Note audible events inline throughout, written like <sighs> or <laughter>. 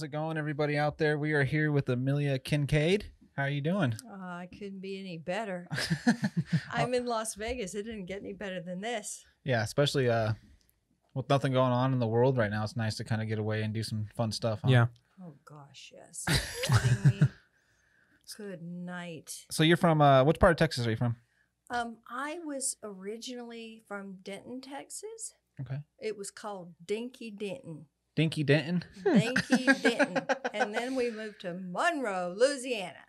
live. How's it going, everybody out there? We are here with Amelia Kinkade. How are you doing? Uh, I couldn't be any better. <laughs> I'm in Las Vegas. It didn't get any better than this. yeah, especially uh, with nothing going on in the world right now. It's nice to kind of get away and do some fun stuff. huh? Yeah. Oh gosh, yes. <laughs> Good night. So you're from uh, which part of Texas are you from? Um, I was originally from Denton, Texas. Okay. It was called Dinky Denton. Dinky Denton. Dinky <laughs> Denton. And then we moved to Monroe, Louisiana.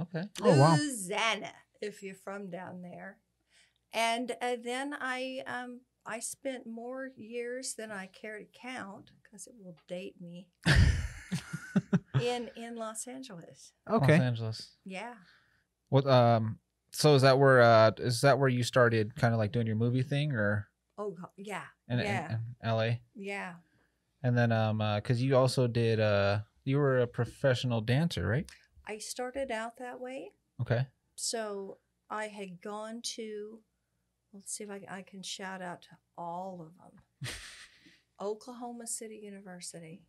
Okay. Oh, wow. Louisiana, if you're from down there. And uh, then I um I spent more years than I care to count because it will date me <laughs> in in Los Angeles. Okay. Los Angeles. Yeah. What um so is that where uh is that where you started kind of like doing your movie thing or Oh yeah. in, in- yeah. in LA? yeah. And then um uh cuz you also did uh you were a professional dancer, right? I started out that way. Okay. So I had gone to, let's see if I, I can shout out to all of them <laughs> Oklahoma City University,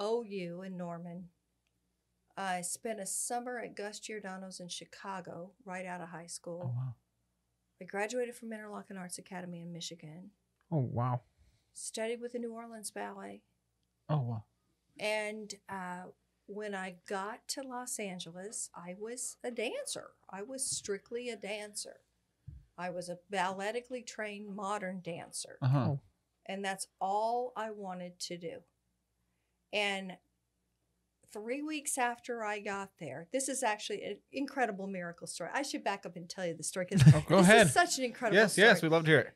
OU in Norman. I spent a summer at Gus Giordano's in Chicago right out of high school. Oh wow. I graduated from Interlochen Arts Academy in Michigan, Oh wow. Studied with the New Orleans Ballet. Oh wow. And uh, when I got to Los Angeles, I was a dancer. I was strictly a dancer. I was a balletically trained modern dancer. Uh-huh. Oh. And that's all I wanted to do. And three weeks after I got there, this is actually an incredible miracle story. I should back up and tell you the story because <laughs> Oh, go this ahead. is such an incredible Yes, story. yes, we'd love to hear it.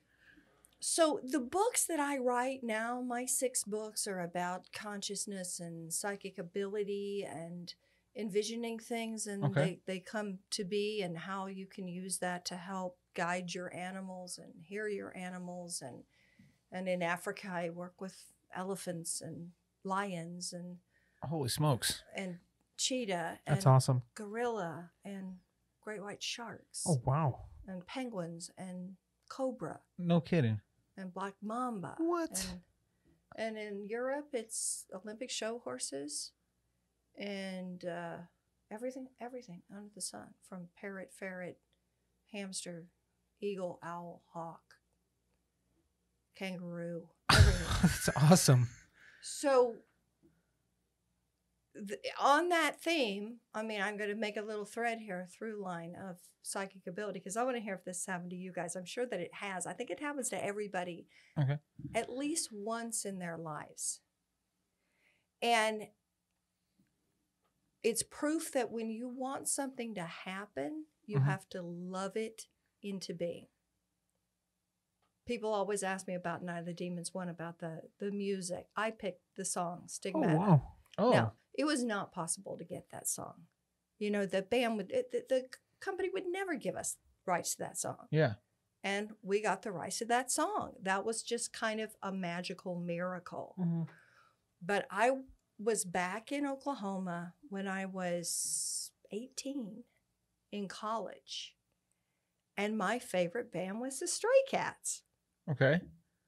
So the books that I write now, my six books are about consciousness and psychic ability and envisioning things and Okay. they, they come to be and how you can use that to help guide your animals and hear your animals and and in Africa I work with elephants and lions and Holy smokes. and cheetah That's and awesome. gorilla and great white sharks Oh wow. and penguins and cobra No kidding. And black mamba. What? And, and in Europe, it's Olympic show horses and uh, everything, everything under the sun from parrot, ferret, hamster, eagle, owl, hawk, kangaroo, everything. <laughs> That's awesome. So, th- on that theme, I mean, I'm going to make a little thread here, a through line of psychic ability, because I want to hear if this happened to you guys. I'm sure that it has. I think it happens to everybody Okay. at least once in their lives. And it's proof that when you want something to happen, you Mhm. have to love it into being. People always ask me about Night of the Demons one about the the music. I picked the song Oh wow. Oh. Now, it was not possible to get that song. You know, the band would, it, the, the company would never give us rights to that song. Yeah. And we got the rights to that song. That was just kind of a magical miracle. Mhm. But I was back in Oklahoma when I was 18 in college. And my favorite band was the Stray Cats. Okay.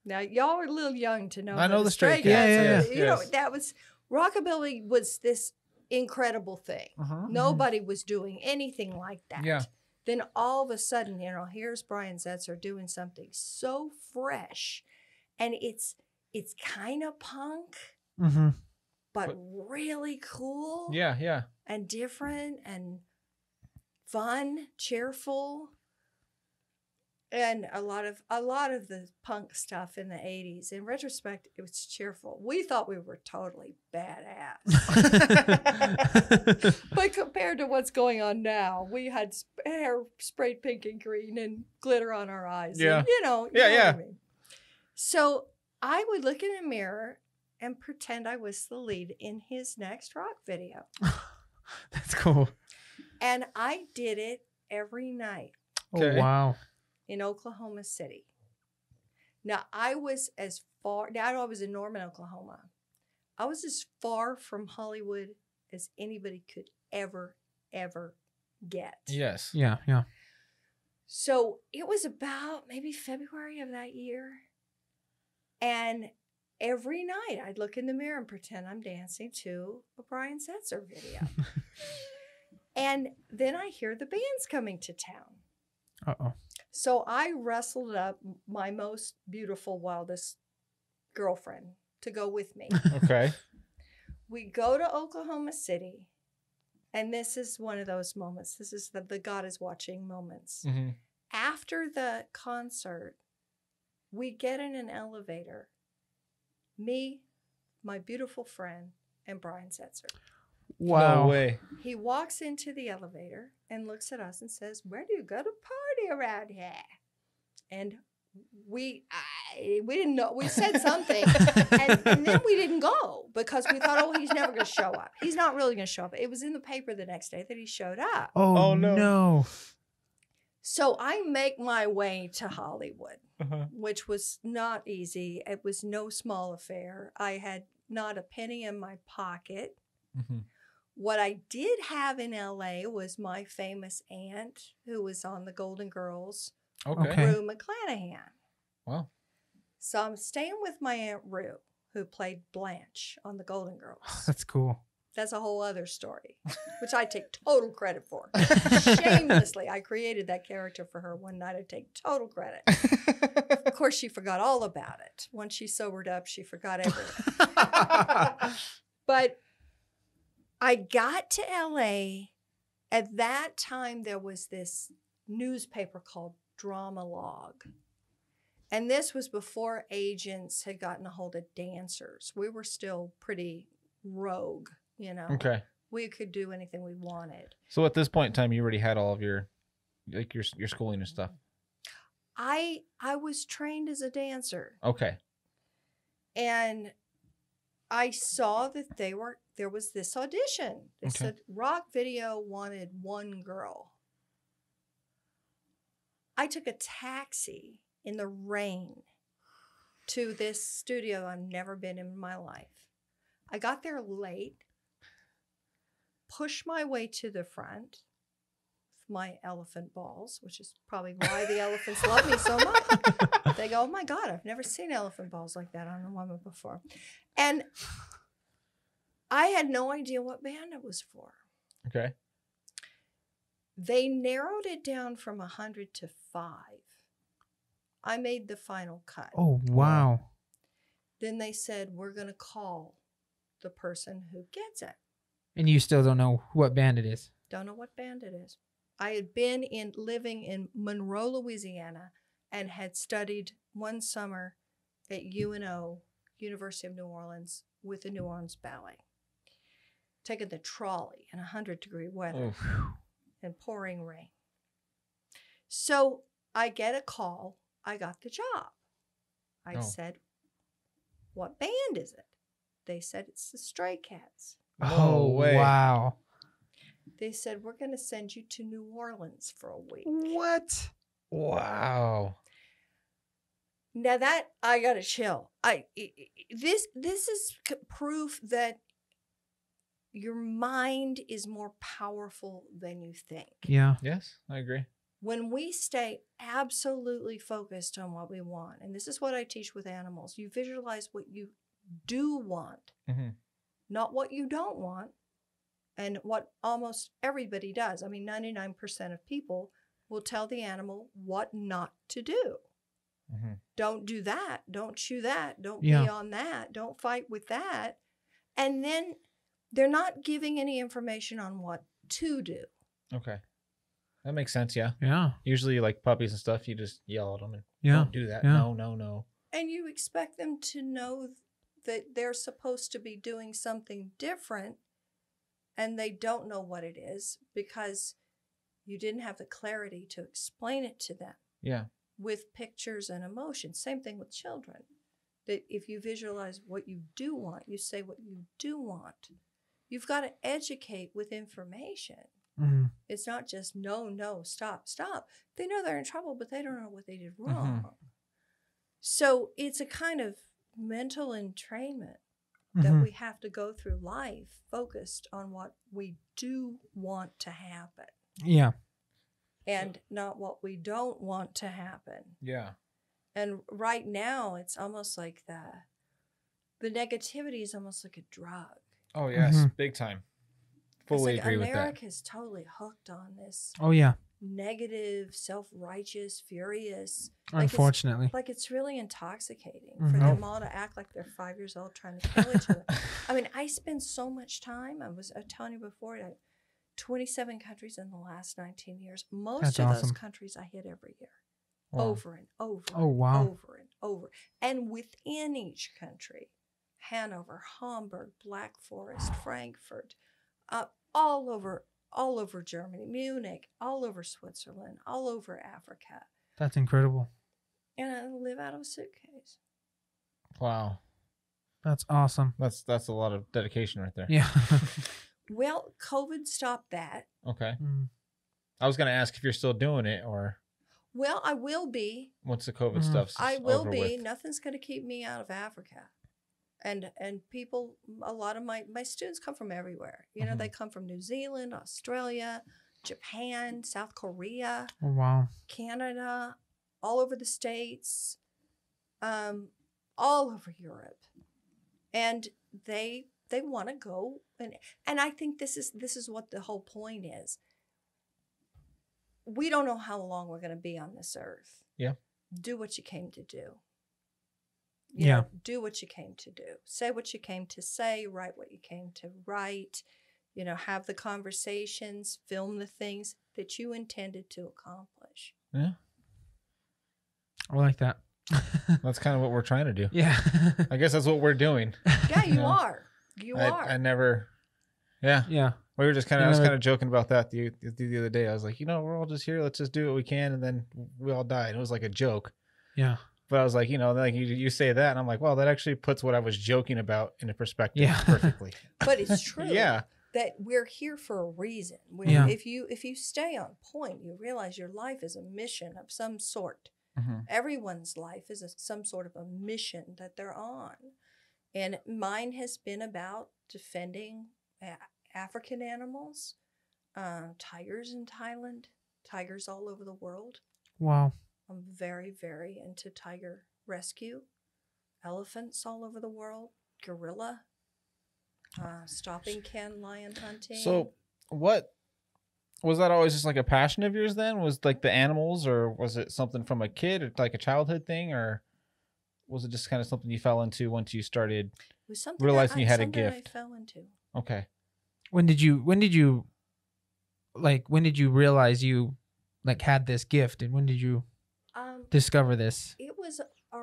Now, y'all are a little young to know. I know the Stray Cats. Yeah, yeah, yeah. You know, that was rockabilly was this incredible thing. Uh-huh. Nobody was doing anything like that. Yeah. Then all of a sudden, you know, here's Brian Setzer doing something so fresh, and it's it's kind of punk, Mm-hmm. but But- really cool Yeah, yeah. and different and fun, cheerful. And a lot of a lot of the punk stuff in the 80s. In retrospect, it was cheerful. We thought we were totally badass. <laughs> but compared to what's going on now, we had sp- hair sprayed pink and green and glitter on our eyes. and, Yeah. you know. you Yeah, know what I yeah. mean. So I would look in a mirror and pretend I was the lead in his next rock video. <laughs> That's cool. And I did it every night Okay. Oh wow. In Oklahoma City. Now, I was as far, now I was in Norman, Oklahoma. I was as far from Hollywood as anybody could ever, ever get. Yes. Yeah, yeah. So it was about maybe February of that year. And every night I'd look in the mirror and pretend I'm dancing to a Brian Setzer video. <laughs> and then I hear the band's coming to town. Uh oh. So I wrestled up my most beautiful, wildest girlfriend to go with me. <laughs> Okay. <laughs> we go to Oklahoma City, and this is one of those moments. This is the, the God is watching moments. hmm After the concert, we get in an elevator. Me, my beautiful friend, and Brian Setzer. Wow. No way. He walks into the elevator and looks at us and says, Where do you go to party around here? And we I, we didn't know. We said something. <laughs> and, and then we didn't go because we thought, Oh, he's never going to show up. He's not really going to show up. It was in the paper the next day that he showed up. Oh, Oh, no. no. So I make my way to Hollywood, Uh-huh. which was not easy. It was no small affair. I had not a penny in my pocket. hmm What I did have in LA was my famous aunt who was on the Golden Girls, Okay. Rue McClanahan. Wow. So I'm staying with my Aunt Rue, who played Blanche on the Golden <laughs> Girls. That's cool. That's a whole other story, <laughs> which I take total credit for. <laughs> Shamelessly, I created that character for her one night. I take total credit. Of course, she forgot all about it. Once she sobered up, she forgot everything. But I got to LA. At that time, there was this newspaper called Drama Log. And this was before agents had gotten a hold of dancers. We were still pretty rogue, you know. Okay. We could do anything we wanted. So at this point in time, you already had all of your, like your your schooling and stuff. I I was trained as a dancer. Okay. and I saw that they were there was this audition. They Okay. said Rock Video wanted one girl. I took a taxi in the rain to this studio I've never been in my life. I got there late, pushed my way to the front with my elephant balls, which is probably why the elephants love me so much <laughs> they go, "Oh my god, I've never seen elephant balls like that on a woman before," and I had no idea what band it was for. Okay. They narrowed it down from a hundred to five. I made the final cut. Oh, wow. Then they said, "We're going to call the person who gets it." And you still don't know what band it is. Don't know what band it is. I had been in living in Monroe, Louisiana, and had studied one summer at UNO, University of New Orleans, with the New Orleans Ballet. Taking the trolley in 100 degree weather Oh. and pouring rain. So I get a call. I got the job. I Oh. said, What band is it? They said, It's the Stray Cats. No oh, way. wow. They said, We're going to send you to New Orleans for a week. What? Wow. Now that I got a chill. I i- i- this this is proof that your mind is more powerful than you think. Yeah. Yes, I agree. When we stay absolutely focused on what we want, and this is what I teach with animals, you visualize what you do want, Mhm. not what you don't want, and what almost everybody does. I mean, 99% of people will tell the animal what not to do. hmm don't do that don't chew that don't Yeah. be on that don't fight with that and then they're not giving any information on what to do Okay. That makes sense. Yeah. Yeah. Usually, like puppies and stuff, you just yell at them and Yeah. don't do that. yeah. No, no, no. and you expect them to know that they're supposed to be doing something different and they don't know what it is because you didn't have the clarity to explain it to them Yeah. with pictures and emotions. Same thing with children. That if you visualize what you do want, you say what you do want. You've got to educate with information. Mhm. It's not just no, no, stop, stop. They know they're in trouble, but they don't know what they did wrong. So it's a kind of mental entrainment that Mhm. we have to go through life focused on what we do want to happen Yeah. and not what we don't want to happen. Yeah. And right now, it's almost like the the negativity is almost like a drug. Oh yes, Mhm. big time. Fully like agree with America is totally hooked on this Oh yeah. negative, self-righteous, furious. Like it's- Unfortunately. Like it's really intoxicating Mhm. for Oh. them all to act like they're five years old trying to kill each other. <laughs> I mean, I spend so much time. I was I was telling you before that 27 countries in the last 19 years. Most That's of those countries I hit every year. Wow. Over and over. Oh, wow. Over and over. And within each country, Hanover, Hamburg, Black Forest, Frankfurt, uh, all over all over Germany, Munich, all over Switzerland, all over Africa. That's incredible. And I live out of a suitcase. Wow. That's awesome. That's that's a lot of dedication right there. Yeah. <laughs> Well, COVID stopped that. Okay. Mm. I was gonna ask if you're still doing it or Well, I will be. once the COVID Mhm. stuff's I will over be. with. Nothing's going to keep me out of Africa. And and people, a lot of my my students come from everywhere. You know, Mhm. they come from New Zealand, Australia, Japan, South Korea, Oh, wow. Canada, all over the states, um, all over Europe, and they they want to go and and I think this is this is what the whole point is. We don't know how long we're going to be on this earth. Yeah. Do what you came to do. You Yeah. know, do what you came to do. Say what you came to say. Write what you came to write. You know, have the conversations. Film the things that you intended to accomplish. Yeah. I like that. <laughs> That's kind of what we're trying to do. yeah. I guess that's what we're doing. <laughs> Yeah, you Yeah. are. You I, are. I never. Yeah. yeah. We were just kind of. You I was kind of joking about that the, the the other day. I was like, you know, we're all just here. Let's just do what we can, and then we all die. And it was like a joke. Yeah. But I was like, you know, like you, you say that, and I'm like, well, that actually puts what I was joking about into perspective Yeah. <laughs> perfectly. but it's <laughs> true. yeah. that we're here for a reason. We- Yeah. If you if you stay on point, you realize your life is a mission of some sort. Mhm. Everyone's life is a, some sort of a mission that they're on, and mine has been about defending a- African animals, uh, tigers in Thailand, tigers all over the world. Wow. I'm very very into tiger rescue, elephants all over the world, gorilla. Uh, stopping can lion hunting. So, what was that always just like a passion of yours then? Was like the animals, or was it something from a kid, or like a childhood thing, or was it just kind of something you fell into once you started? It was something realizing I, you had a gift. I fell into. Okay. When did you when did you like when did you realize you like had this gift and when did you discover this? it was a,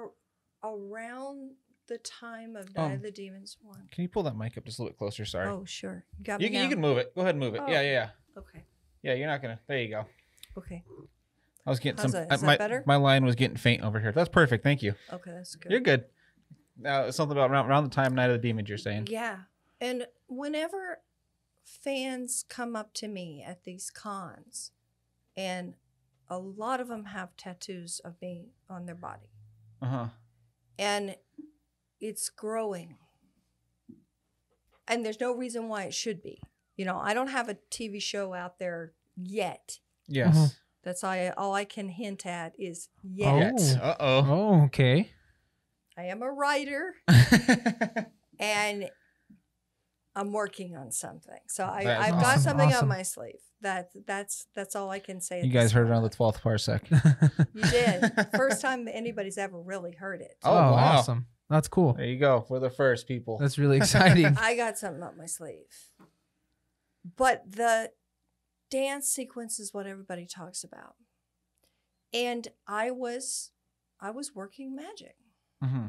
around the time of Night Um, of the Demons one. Can you pull that mic up just a little bit closer? Sorry. Oh, sure. You got you me can, you can move it. Go ahead and move it. Oh. Yeah, yeah, yeah. Okay. Yeah, you're not gonna. There you go. Okay. I was getting How's some. that? Is uh, that better? my line was getting faint over here. That's perfect. Thank you. Okay, that's good. You're good. Now something about around, around the time Night of the Demons. You're saying. Yeah. And whenever fans come up to me at these cons, and a lot of them have tattoos of me on their body, Uh huh. and it's growing. And there's no reason why it should be. You know, I don't have a TV show out there yet. Yes. Mhm. That's all I, all I can hint at is Oh. yet. Yes. Uh oh. Oh, okay. I am a writer <laughs> and I'm working on something. So I, That's I've got something awesome. up my sleeve. That that's that's all I can say. you guys this heard it on the twelfth parsec. <laughs> You did. First <laughs> time anybody's ever really heard it. Oh, wow. awesome. That's cool. There you go. We're the first people. That's really <laughs> exciting. I got something up my sleeve. But the dance sequence is what everybody talks about. And I was I was working magic. hmm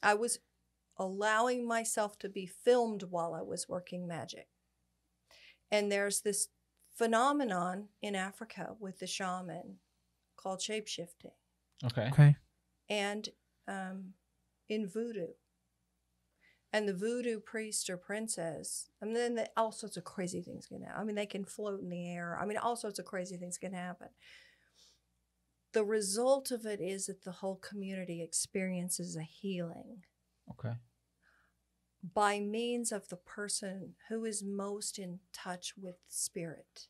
I was allowing myself to be filmed while I was working magic. And there's this phenomenon in Africa with the shaman called shapeshifting Okay. okay. and um, in voodoo. And the voodoo priest or princess, and then the, all sorts of crazy things can happen. I mean, they can float in the air. I mean, all sorts of crazy things can happen. The result of it is that the whole community experiences a healing Okay. by means of the person who is most in touch with spirit.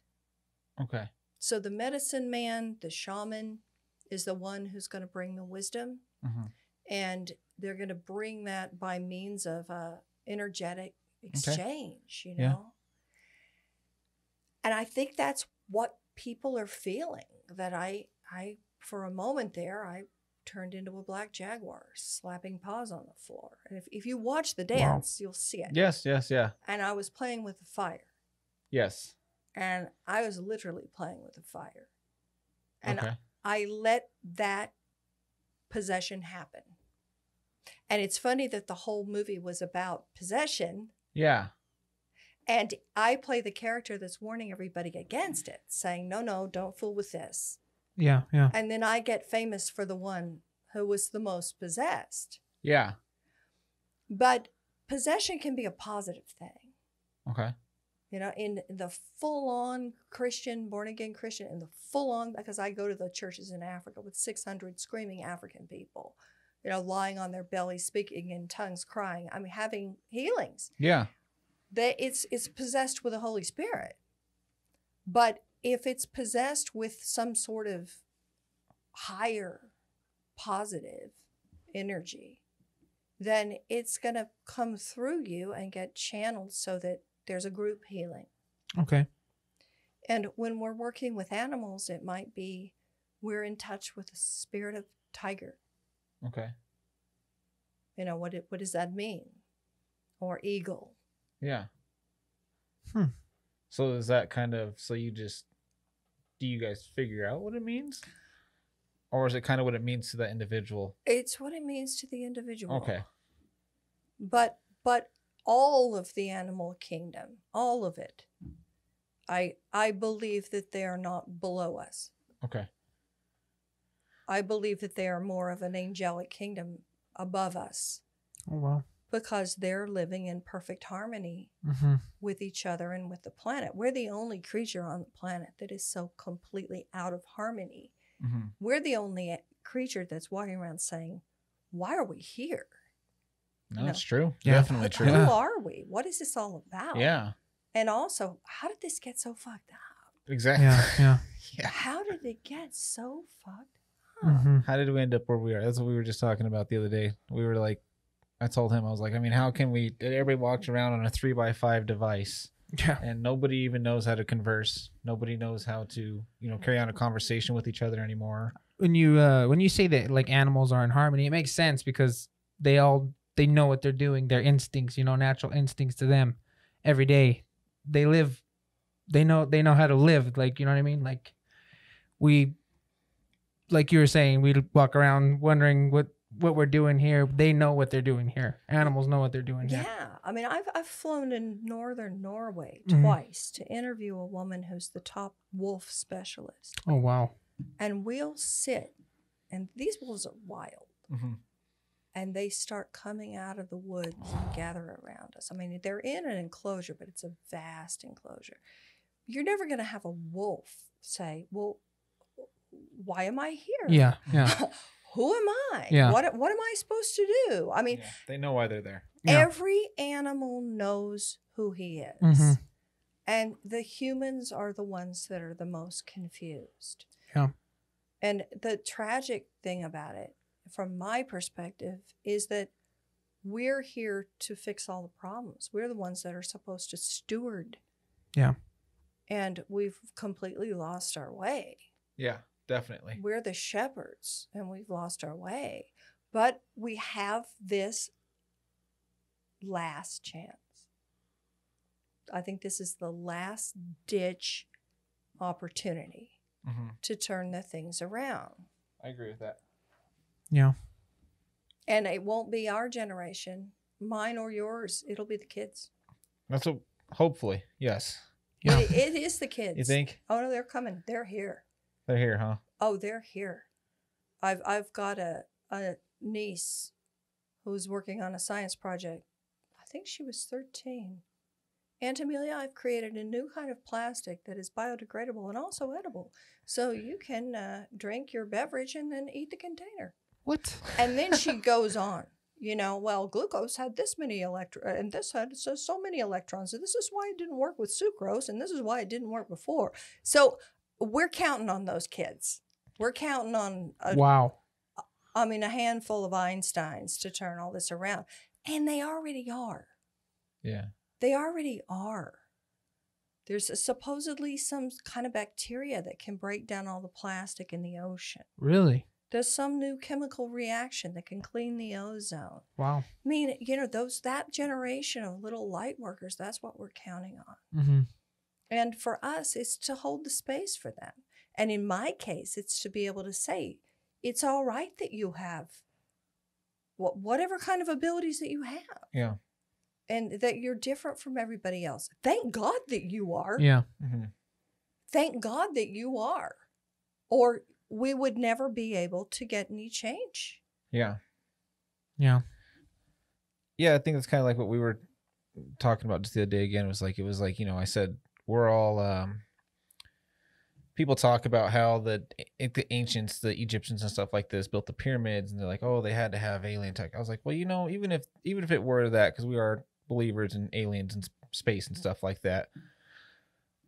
Okay. So the medicine man, the shaman, is the one who's going to bring the wisdom, hmm and they're going to bring that by means of uh, energetic exchange, you know. Yeah. And I think that's what people are feeling. That I, I, for a moment there, I turned into a black jaguar, slapping paws on the floor. And if, if you watch the dance, you'll see it. Yes, yes, yeah. And I was playing with the fire, Yes. and I was literally playing with the fire, and okay. I let that possession happen. And it's funny that the whole movie was about possession, Yeah. and I play the character that's warning everybody against it, saying, "No, no, don't fool with this." Yeah, yeah. And then I get famous for the one who was the most possessed. Yeah. But possession can be a positive thing. Okay. You know, in the full on Christian, born again Christian, in the full on, because I go to the churches in Africa with 600 screaming African people, you know, lying on their bellies, speaking in tongues, crying. I mean, having healings. Yeah. That it's it's possessed with the Holy Spirit. But if it's possessed with some sort of higher positive energy, then it's going to come through you and get channeled so that there's a group healing. Okay. And when we're working with animals, it might be we're in touch with the spirit of tiger. Okay. You know, what, it, what does that mean? Or eagle. Yeah. Hmm. So is that kind of so you just do you guys figure out what it means? Or is it kind of what it means to that individual? It's what it means to the individual. Okay. But but all of the animal kingdom, all of it, I I believe that they are not below us. Okay. I believe that they are more of an angelic kingdom above us Oh wow. Because they're living in perfect harmony Mm-hmm. with each other and with the planet. We're the only creature on the planet that is so completely out of harmony. Mm-hmm. We're the only creature that's walking around saying, "Why are we here? No, No. it's true. Yeah. Definitely <laughs> true. Yeah. Who are we? What is this all about?" Yeah. And also, how did this get so fucked up? Exactly. Yeah, <laughs> yeah. Yeah. How did it get so fucked up? Mm-hmm. How did we end up where we are? That's what we were just talking about the other day. We were like, I told him, I was like, I mean, how can we? Everybody walks around on a three by five device, Yeah. and nobody even knows how to converse. Nobody knows how to, you know, carry on a conversation with each other anymore. When you uh when you say that like animals are in harmony, it makes sense because they all they know what they're doing. Their instincts, you know, natural instincts to them every day. They live they know they know how to live. Like, you know what I mean? Like we like you were saying, we walk around wondering what what we're doing here. They know what they're doing here. Animals know what they're doing here. Yeah, I mean, I've I've flown in northern Norway Mhm. twice to interview a woman who's the top wolf specialist, Oh wow. and we'll sit, and these wolves are wild, Mm-hmm. and they start coming out of the woods and gather around us. I mean, they're in an enclosure, but it's a vast enclosure. You're never going to have a wolf say, "Well, why am I here? Yeah, yeah. <laughs> Who am I? Yeah. What what am I supposed to do? I mean, they know why they're there. Yeah. every animal knows who he is. Mhm. And the humans are the ones that are the most confused. Yeah. And the tragic thing about it, from my perspective, is that we're here to fix all the problems. We're the ones that are supposed to steward. Yeah. And we've completely lost our way. Yeah, definitely. We're the shepherds and we've lost our way. But we have this last chance. I think this is the last ditch opportunity Mm-hmm. to turn the things around. I agree with that. Yeah. And it won't be our generation, mine or yours. It'll be the kids. That's what. Hopefully, yes. Yeah. It, it is the kids. You think Oh no, they're coming. They're here. They're here, huh? Oh, they're here. I've I've got a a niece who's working on a science project. I think she was 13. Aunt Amelia, I've created a new kind of plastic that is biodegradable and also edible. So you can uh, drink your beverage and then eat the container. What? And then she <laughs> goes on, you know, well, glucose had this many electron, and this had so, so many electrons, and this is why it didn't work with sucrose, and this is why it didn't work before. So we're counting on those kids. We're counting on a, Wow. I mean, a handful of Einsteins to turn all this around. And they already are. Yeah. They already are. There's a- supposedly some kind of bacteria that can break down all the plastic in the ocean. Really? There's some new chemical reaction that can clean the ozone. Wow. I mean, you know, those that generation of little light workers, that's what we're counting on. Mm-hmm. And for us, it's to hold the space for them. And in my case, it's to be able to say, it's all right that you have wha- whatever kind of abilities that you have Yeah. and that you're different from everybody else. Thank God that you are. Yeah. hmm Thank God that you are. Or we would never be able to get any change. Yeah. Yeah. Yeah. I think that's kind of like what we were talking about just the other day again. Was like, it was like, you know, I said, we're all, um, people talk about how the, the ancients, the Egyptians and stuff like this built the pyramids and they're like, oh, they had to have alien tech. I was like, well, you know, even if, even if it were that, because we are believers in aliens and space and stuff like that.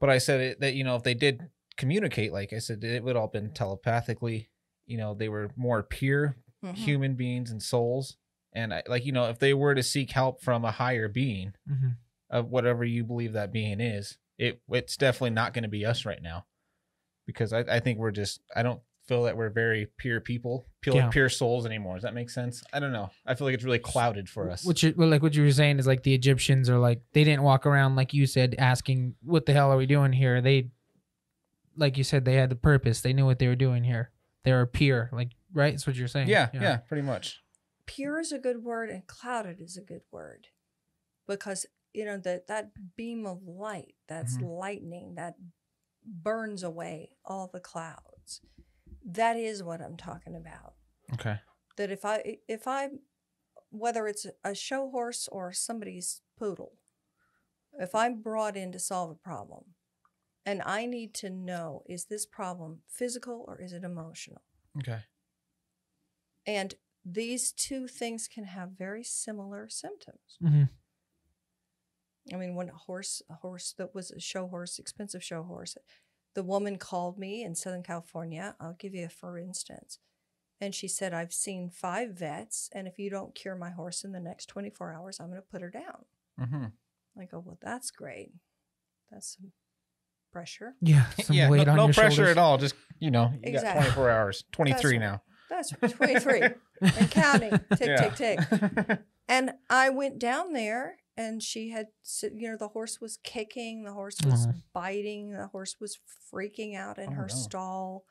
But I said it, that, you know, if they did communicate, like I said, it would all been telepathically, you know, they were more pure Mhm. human beings and souls and I, like you know if they were to seek help from a higher being Mm-hmm. of whatever you believe that being is it it's definitely not going to be us right now because I, I think we're just i don't feel that we're very pure people pure, Yeah. pure souls anymore does that make sense i don't know i feel like it's really clouded for us What you well, like what you were saying is like the Egyptians are like they didn't walk around like you said asking what the hell are we doing here. They like you said they had the purpose. They knew what they were doing here. They were pure, like right? That's what you're saying. yeah, yeah pretty much pure is a good word and clouded is a good word because you know that that beam of light that's Mhm. lightning that burns away all the clouds. That is what i'm talking about. Okay. That if i if i whether it's a show horse or somebody's poodle if i'm brought in to solve a problem and i need to know is this problem physical or is it emotional? Okay. And these two things can have very similar symptoms. hmm I mean, when a horse, a horse that was a show horse, expensive show horse, the woman called me in Southern California. I'll give you a for instance. And she said, I've seen five vets, and if you don't cure my horse in the next 24 hours, I'm going to put her down. mm-hmm. I go, Well, that's great. That's some pressure. Yeah. <laughs> Some yeah weight no, on no your pressure shoulders. at all just you know you got Exactly. 24 hours 23 That's now That's <laughs> 23 and counting. Tick, Yeah. tick, tick. <laughs> And I went down there and she had, you know, the horse was kicking, the horse was Aw. biting, the horse was freaking out in Oh, her no. stall.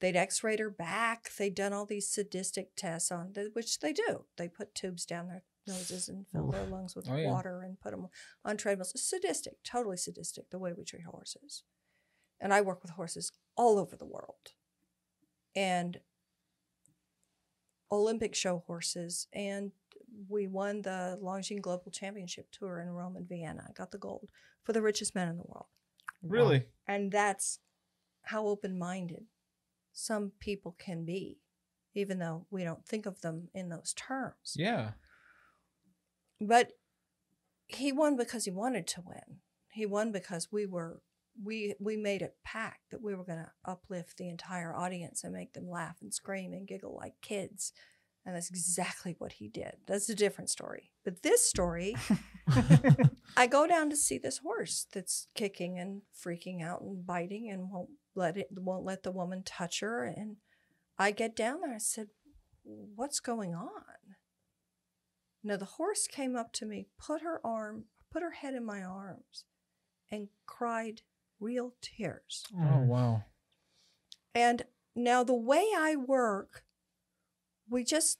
They'd x rayed her back. They'd done all these sadistic tests on, th- which they do. They put tubes down their noses and fill Oof. their lungs with Oh, yeah. water and put them on treadmills. Sadistic, totally sadistic, the way we treat horses. And I work with horses all over the world. And Olympic show horses, and we won the Longines Global Championship Tour in Rome and Vienna. I got the gold for the richest men in the world. really And that's how open minded some people can be, even though we don't think of them in those terms. yeah But he won because he wanted to win. He won because we were we we made a pact that we were going to uplift the entire audience and make them laugh and scream and giggle like kids. And that's exactly what he did. That's a different story. But this story, <laughs> I go down to see this horse that's kicking and freaking out and biting and won't let it won't let the woman touch her. And I get down there. I said, "What's going on?" Now the horse came up to me, put her arm, put her head in my arms, and cried real tears. oh wow And now the way I work, we just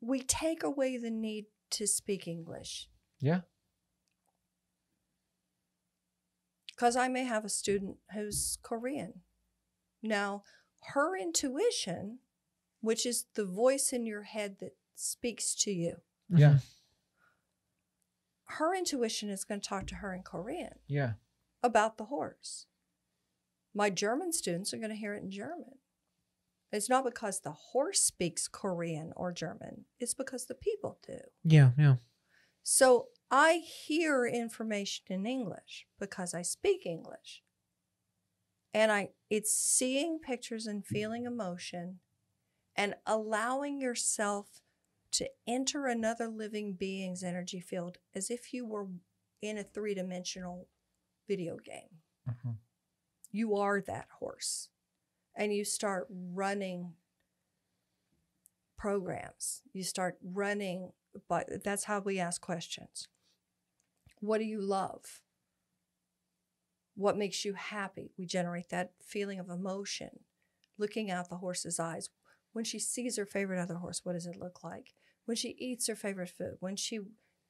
we take away the need to speak English. Yeah. Because I may have a student who's Korean. Now, her intuition, which is the voice in your head that speaks to you, mm-hmm. yeah her intuition is going to talk to her in Korean yeah about the horse. My German students are going to hear it in German. It's not because the horse speaks Korean or German, it's because the people do. Yeah. Yeah. So I hear information in English because I speak English. And I it's seeing pictures and feeling emotion and allowing yourself to enter another living being's energy field as if you were in a three dimensional video game. Mhm. You are that horse. And you start running programs. You start running, but that's how we ask questions. What do you love? What makes you happy? We generate that feeling of emotion. Looking out the horse's eyes. When she sees her favorite other horse, what does it look like? When she eats her favorite food, when she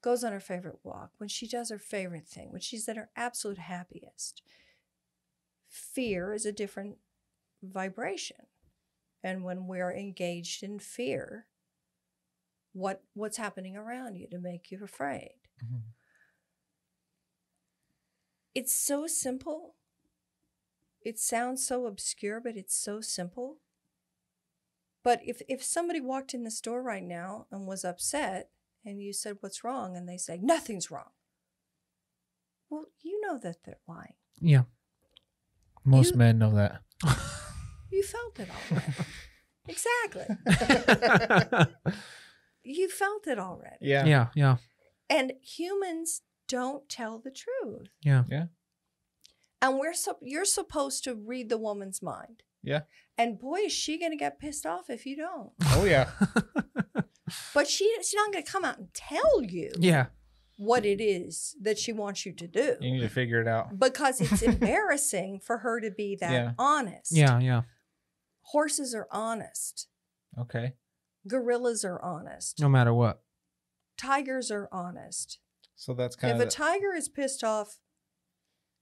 goes on her favorite walk, when she does her favorite thing, when she's at her absolute happiest. Fear is a different vibration. And when we're engaged in fear, what what's happening around you to make you afraid? Mhm. It's so simple. It sounds so obscure, but it's so simple. But if if somebody walked in the store right now and was upset and you said what's wrong and they say nothing's wrong. Well, you know that they're lying. Yeah. Most You- men know that. <laughs> You felt it already. <laughs> exactly. <laughs> You felt it already. Yeah. yeah. Yeah. And humans don't tell the truth. Yeah. Yeah. And we're so you're supposed to read the woman's mind. Yeah. And boy, is she gonna get pissed off if you don't. Oh yeah. <laughs> But she she's not gonna come out and tell you yeah. what it is that she wants you to do. You need to figure it out. Because it's embarrassing for her to be that Yeah. honest. Yeah. Yeah. Horses are honest. Okay. Gorillas are honest. No matter what. Tigers are honest. So that's kind if of If a tiger is pissed off,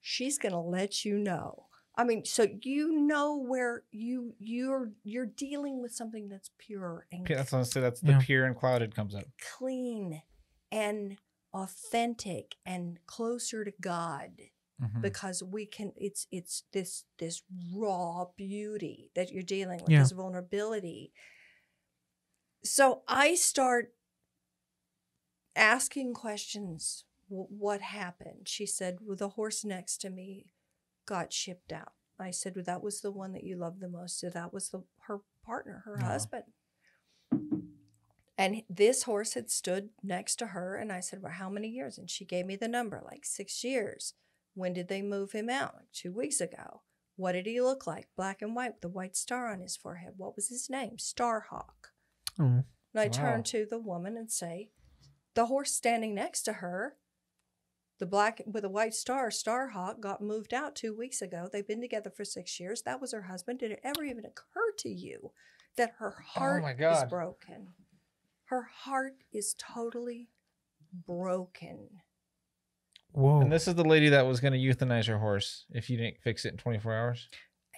she's gonna let you know. I mean, so you know where you you're you're dealing with something that's pure and the, that's what I say. That's the Yeah. pure and clouded comes up. clean and authentic and closer to God Mhm. because we can it's it's this this raw beauty that you're dealing with Yeah. this vulnerability. So i start asking questions what happened? She said well, the horse next to me got shipped out. I said well, that was the one that you loved the most so that was the her partner her husband. And this horse had stood next to her and i said well how many years? And she gave me the number like six years when did they move him out? Like two weeks ago. What did he look like? Black and white with a white star on his forehead. What was his name? Starhawk. Oh. And I Wow. turn to the woman and say, the horse standing next to her, the black with a white star, Starhawk, got moved out two weeks ago. They've been together for six years. That was her husband. Did it ever even occur to you that her heart Oh my is broken? Her heart is totally broken. Whoa. And this is the lady that was going to euthanize her horse if you didn't fix it in 24 hours.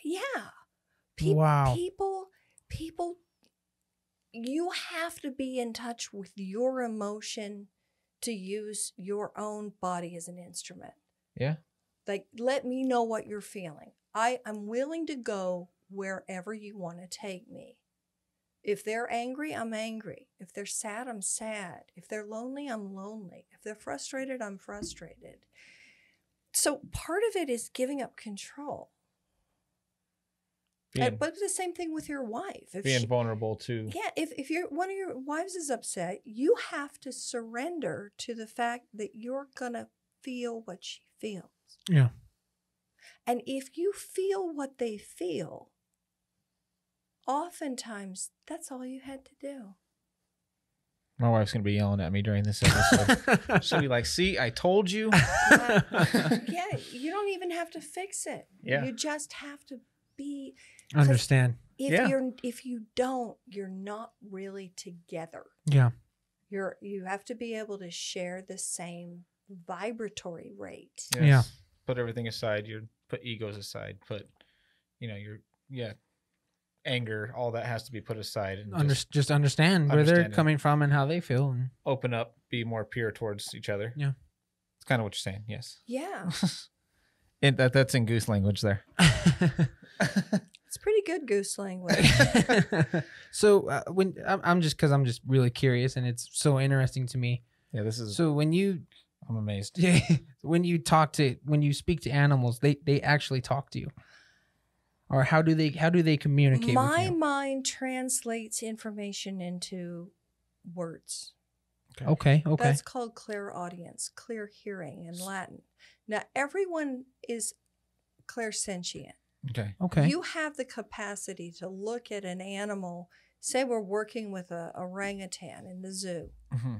Yeah. Peop- Wow. People, people, you have to be in touch with your emotion to use your own body as an instrument. Yeah. Like, let me know what you're feeling. I, I'm willing to go wherever you want to take me. If they're angry, I'm angry. If they're sad, I'm sad. If they're lonely, I'm lonely. If they're frustrated, I'm frustrated. So part of it is giving up control. Uh, Being, but the same thing with your wife. If being she- vulnerable to. yeah, if, if you're one of your wives is upset, you have to surrender to the fact that you're gonna feel what she feels. Yeah. And if you feel what they feel, oftentimes that's all you had to do. My wife's going to be yelling at me during this episode. <laughs> She'll be like, see, I told you. <laughs> yeah, you don't even have to fix it. Yeah. You just have to be Understand. if Yeah. you're if you don't, you're not really together. Yeah. you're you have to be able to share the same vibratory rate Yeah. Put everything aside. You put egos aside. Put, you know, your, yeah, anger, all that has to be put aside and Under, just just understand where they're understand it. coming from and how they feel. And open up, be more pure towards each other. Yeah. It's kind of what you're saying. Yes. yeah <laughs> it, that, that's in goose language there. <laughs> it's pretty good goose language <laughs> so uh, when I'm, I'm just because I'm just really curious and it's so interesting to me. Yeah. This is, So when you I'm amazed. Yeah. when you talk to when you speak to animals, they they actually talk to you. Or how do they how do they communicate My with you? mind translates information into words. Okay, okay. That's called clairaudience clear hearing in Latin. Now, everyone is clairsentient. Okay. okay. You have the capacity to look at an animal. Say we're working with a orangutan in the zoo. hmm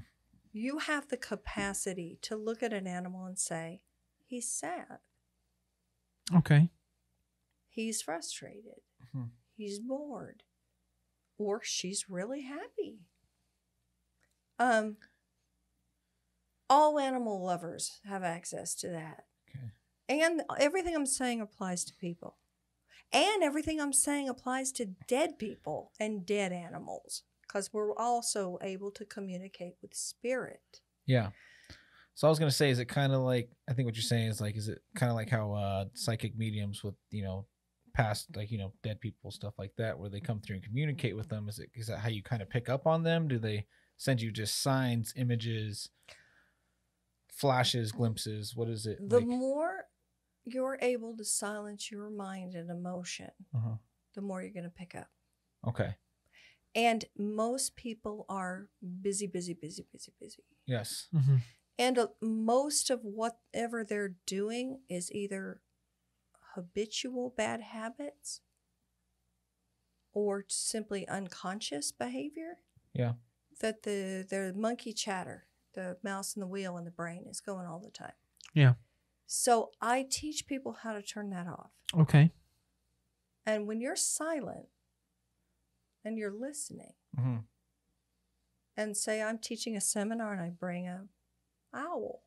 You have the capacity to look at an animal and say, he's sad, okay. He's frustrated, Mhm. he's bored, or she's really happy. Um, all animal lovers have access to that. Okay. And everything I'm saying applies to people. And everything I'm saying applies to dead people and dead animals because we're also able to communicate with spirit. Yeah. So I was gonna say, is it kind of like I think what you're saying is like, is it kind of like how uh psychic mediums with you know past like you know dead people stuff like that, where they come through and communicate with them? Is it is that how you kind of pick up on them? Do they send you just signs, images, flashes, glimpses? What is it? The like? more you're able to silence your mind and emotion, uh-huh. the more you're going to pick up. Okay. And most people are busy, busy, busy, busy, busy. Yes. hmm And uh, most of whatever they're doing is either habitual bad habits or simply unconscious behavior. Yeah. That the the monkey chatter, the mouse in the wheel in the brain is going all the time. Yeah. So I teach people how to turn that off. Okay. And when you're silent and you're listening, hmm and say I'm teaching a seminar and I bring a owl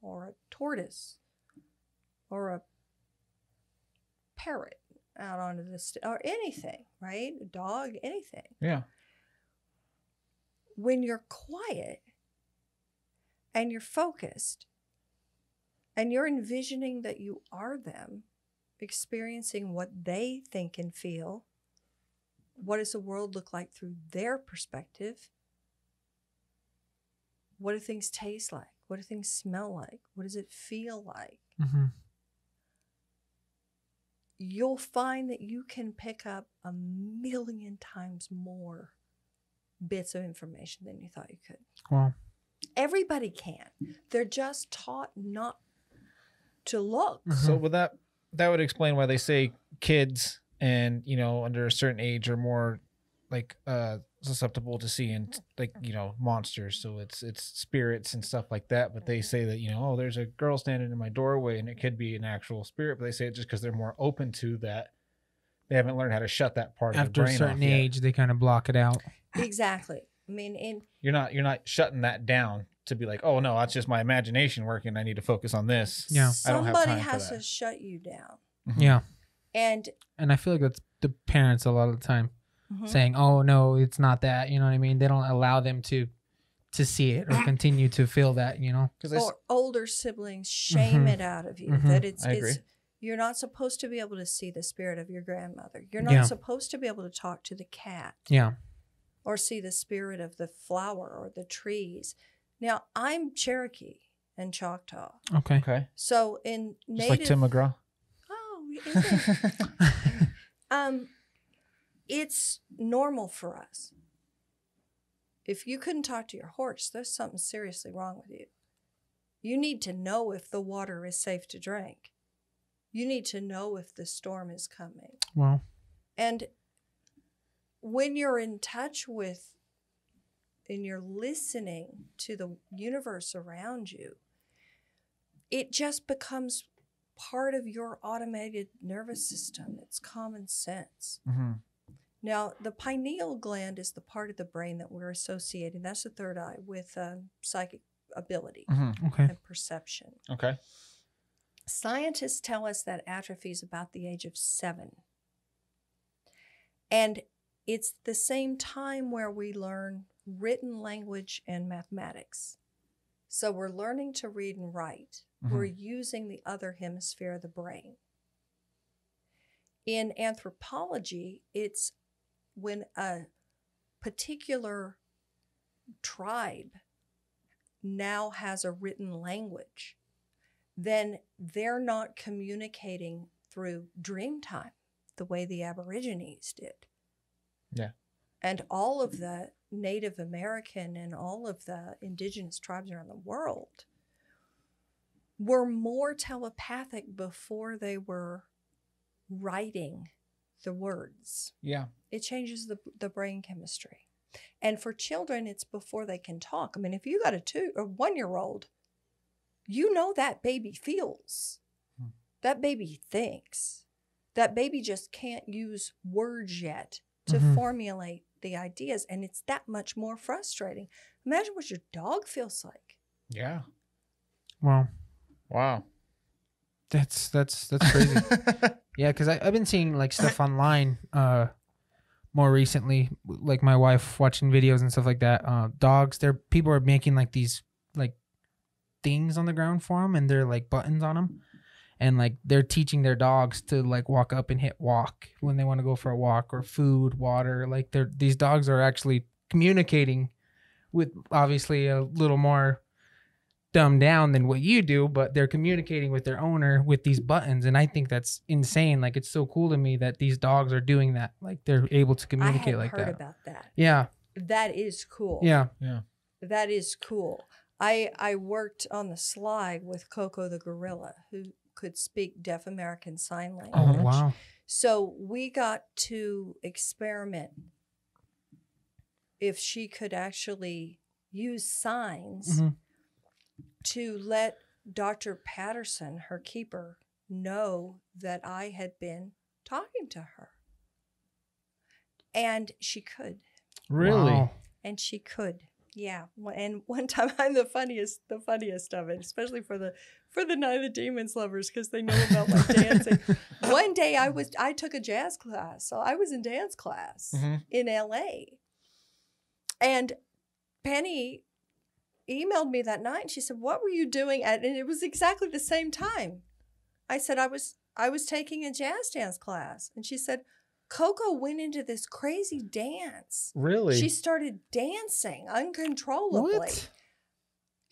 or a tortoise or a parrot out onto the st- or anything, right? A dog, anything. Yeah. When you're quiet and you're focused and you're envisioning that you are them, experiencing what they think and feel, what does the world look like through their perspective? What do things taste like? What do things smell like? What does it feel like? hmm You'll find that you can pick up a million times more bits of information than you thought you could. Well, Everybody can. They're just taught not to look. So Mhm. with that, that would explain why they say kids and you know under a certain age are more like uh susceptible to seeing like you know monsters. So it's it's spirits and stuff like that. But they say that you know oh there's a girl standing in my doorway and it could be an actual spirit. But they say it just because they're more open to that. They haven't learned how to shut that part of after the a brain certain off yet. age, they kind of block it out. Exactly. I mean, in You're not you're not shutting that down to be like oh no that's just my imagination working. I need to focus on this. Yeah. I don't have somebody time for has that. to shut you down. Mhm. Yeah. And And I feel like that's the parents a lot of the time Mhm. saying, "Oh no, it's not that." You know what I mean? They don't allow them to to see it or <coughs> continue to feel that. You know? 'Cause I s- or older siblings shame Mhm. it out of you Mhm. that it's I it's agree. you're not supposed to be able to see the spirit of your grandmother. You're not Yeah. supposed to be able to talk to the cat Yeah. or see the spirit of the flower or the trees. Now, I'm Cherokee and Choctaw. Okay. okay. So in Just like Tim McGraw. Oh, is it? <laughs> um it's normal for us. If you couldn't talk to your horse, there's something seriously wrong with you. You need to know if the water is safe to drink. You need to know if the storm is coming. well, And when you're in touch with and you're listening to the universe around you, it just becomes part of your automated nervous system. It's common sense. hmm Now, the pineal gland is the part of the brain that we're associating, that's the third eye, with um, psychic ability hmm okay. and perception. Okay. Scientists tell us that atrophy is about the age of seven. And it's the same time where we learn written language and mathematics. So we're learning to read and write. We're using the other hemisphere of the brain. In anthropology, it's when a particular tribe now has a written language, then they're not communicating through dream time. the way the Aborigines did. Yeah. And all of the Native American and all of the indigenous tribes around the world were more telepathic before they were writing the words. Yeah. It changes the, the brain chemistry. And for children, it's before they can talk. I mean, if you got a two or one year old, you know that baby feels. Hmm. That baby thinks. That baby just can't use words yet to Mhm. formulate the ideas. And it's that much more frustrating. Imagine what your dog feels like. Yeah. Wow. Wow. That's that's that's crazy. <laughs> yeah, because I've been seeing like stuff <laughs> online uh more recently, like my wife watching videos and stuff like that. Uh, dogs, there people are making like these like things on the ground for them, and they're like buttons on them, and like they're teaching their dogs to like walk up and hit walk when they want to go for a walk or food, water. Like they're these dogs are actually communicating with obviously a little more dumbed down than what you do, but they're communicating with their owner with these buttons. And I think that's insane. Like it's so cool to me that these dogs are doing that. Like they're able to I communicate hadn't like heard that. about that. yeah. That is cool. Yeah. Yeah. That is cool. I I worked on the sly with Coco the gorilla, who could speak Deaf American Sign Language. Oh wow. So we got to experiment if she could actually use signs Mhm. To let Dr. Patterson, her keeper, know that I had been talking to her. And she could. Really? Wow. and she could yeah and <laughs> one time i'm the funniest the funniest of it especially for the for the night of the demons lovers because they know about my <laughs> dancing one day i was i took a jazz class so i was in dance class Mhm. in la and penny emailed me that night and she said what were you doing at and it was exactly the same time i said i was i was taking a jazz dance class and she said coco went into this crazy dance Really? she started dancing uncontrollably. What?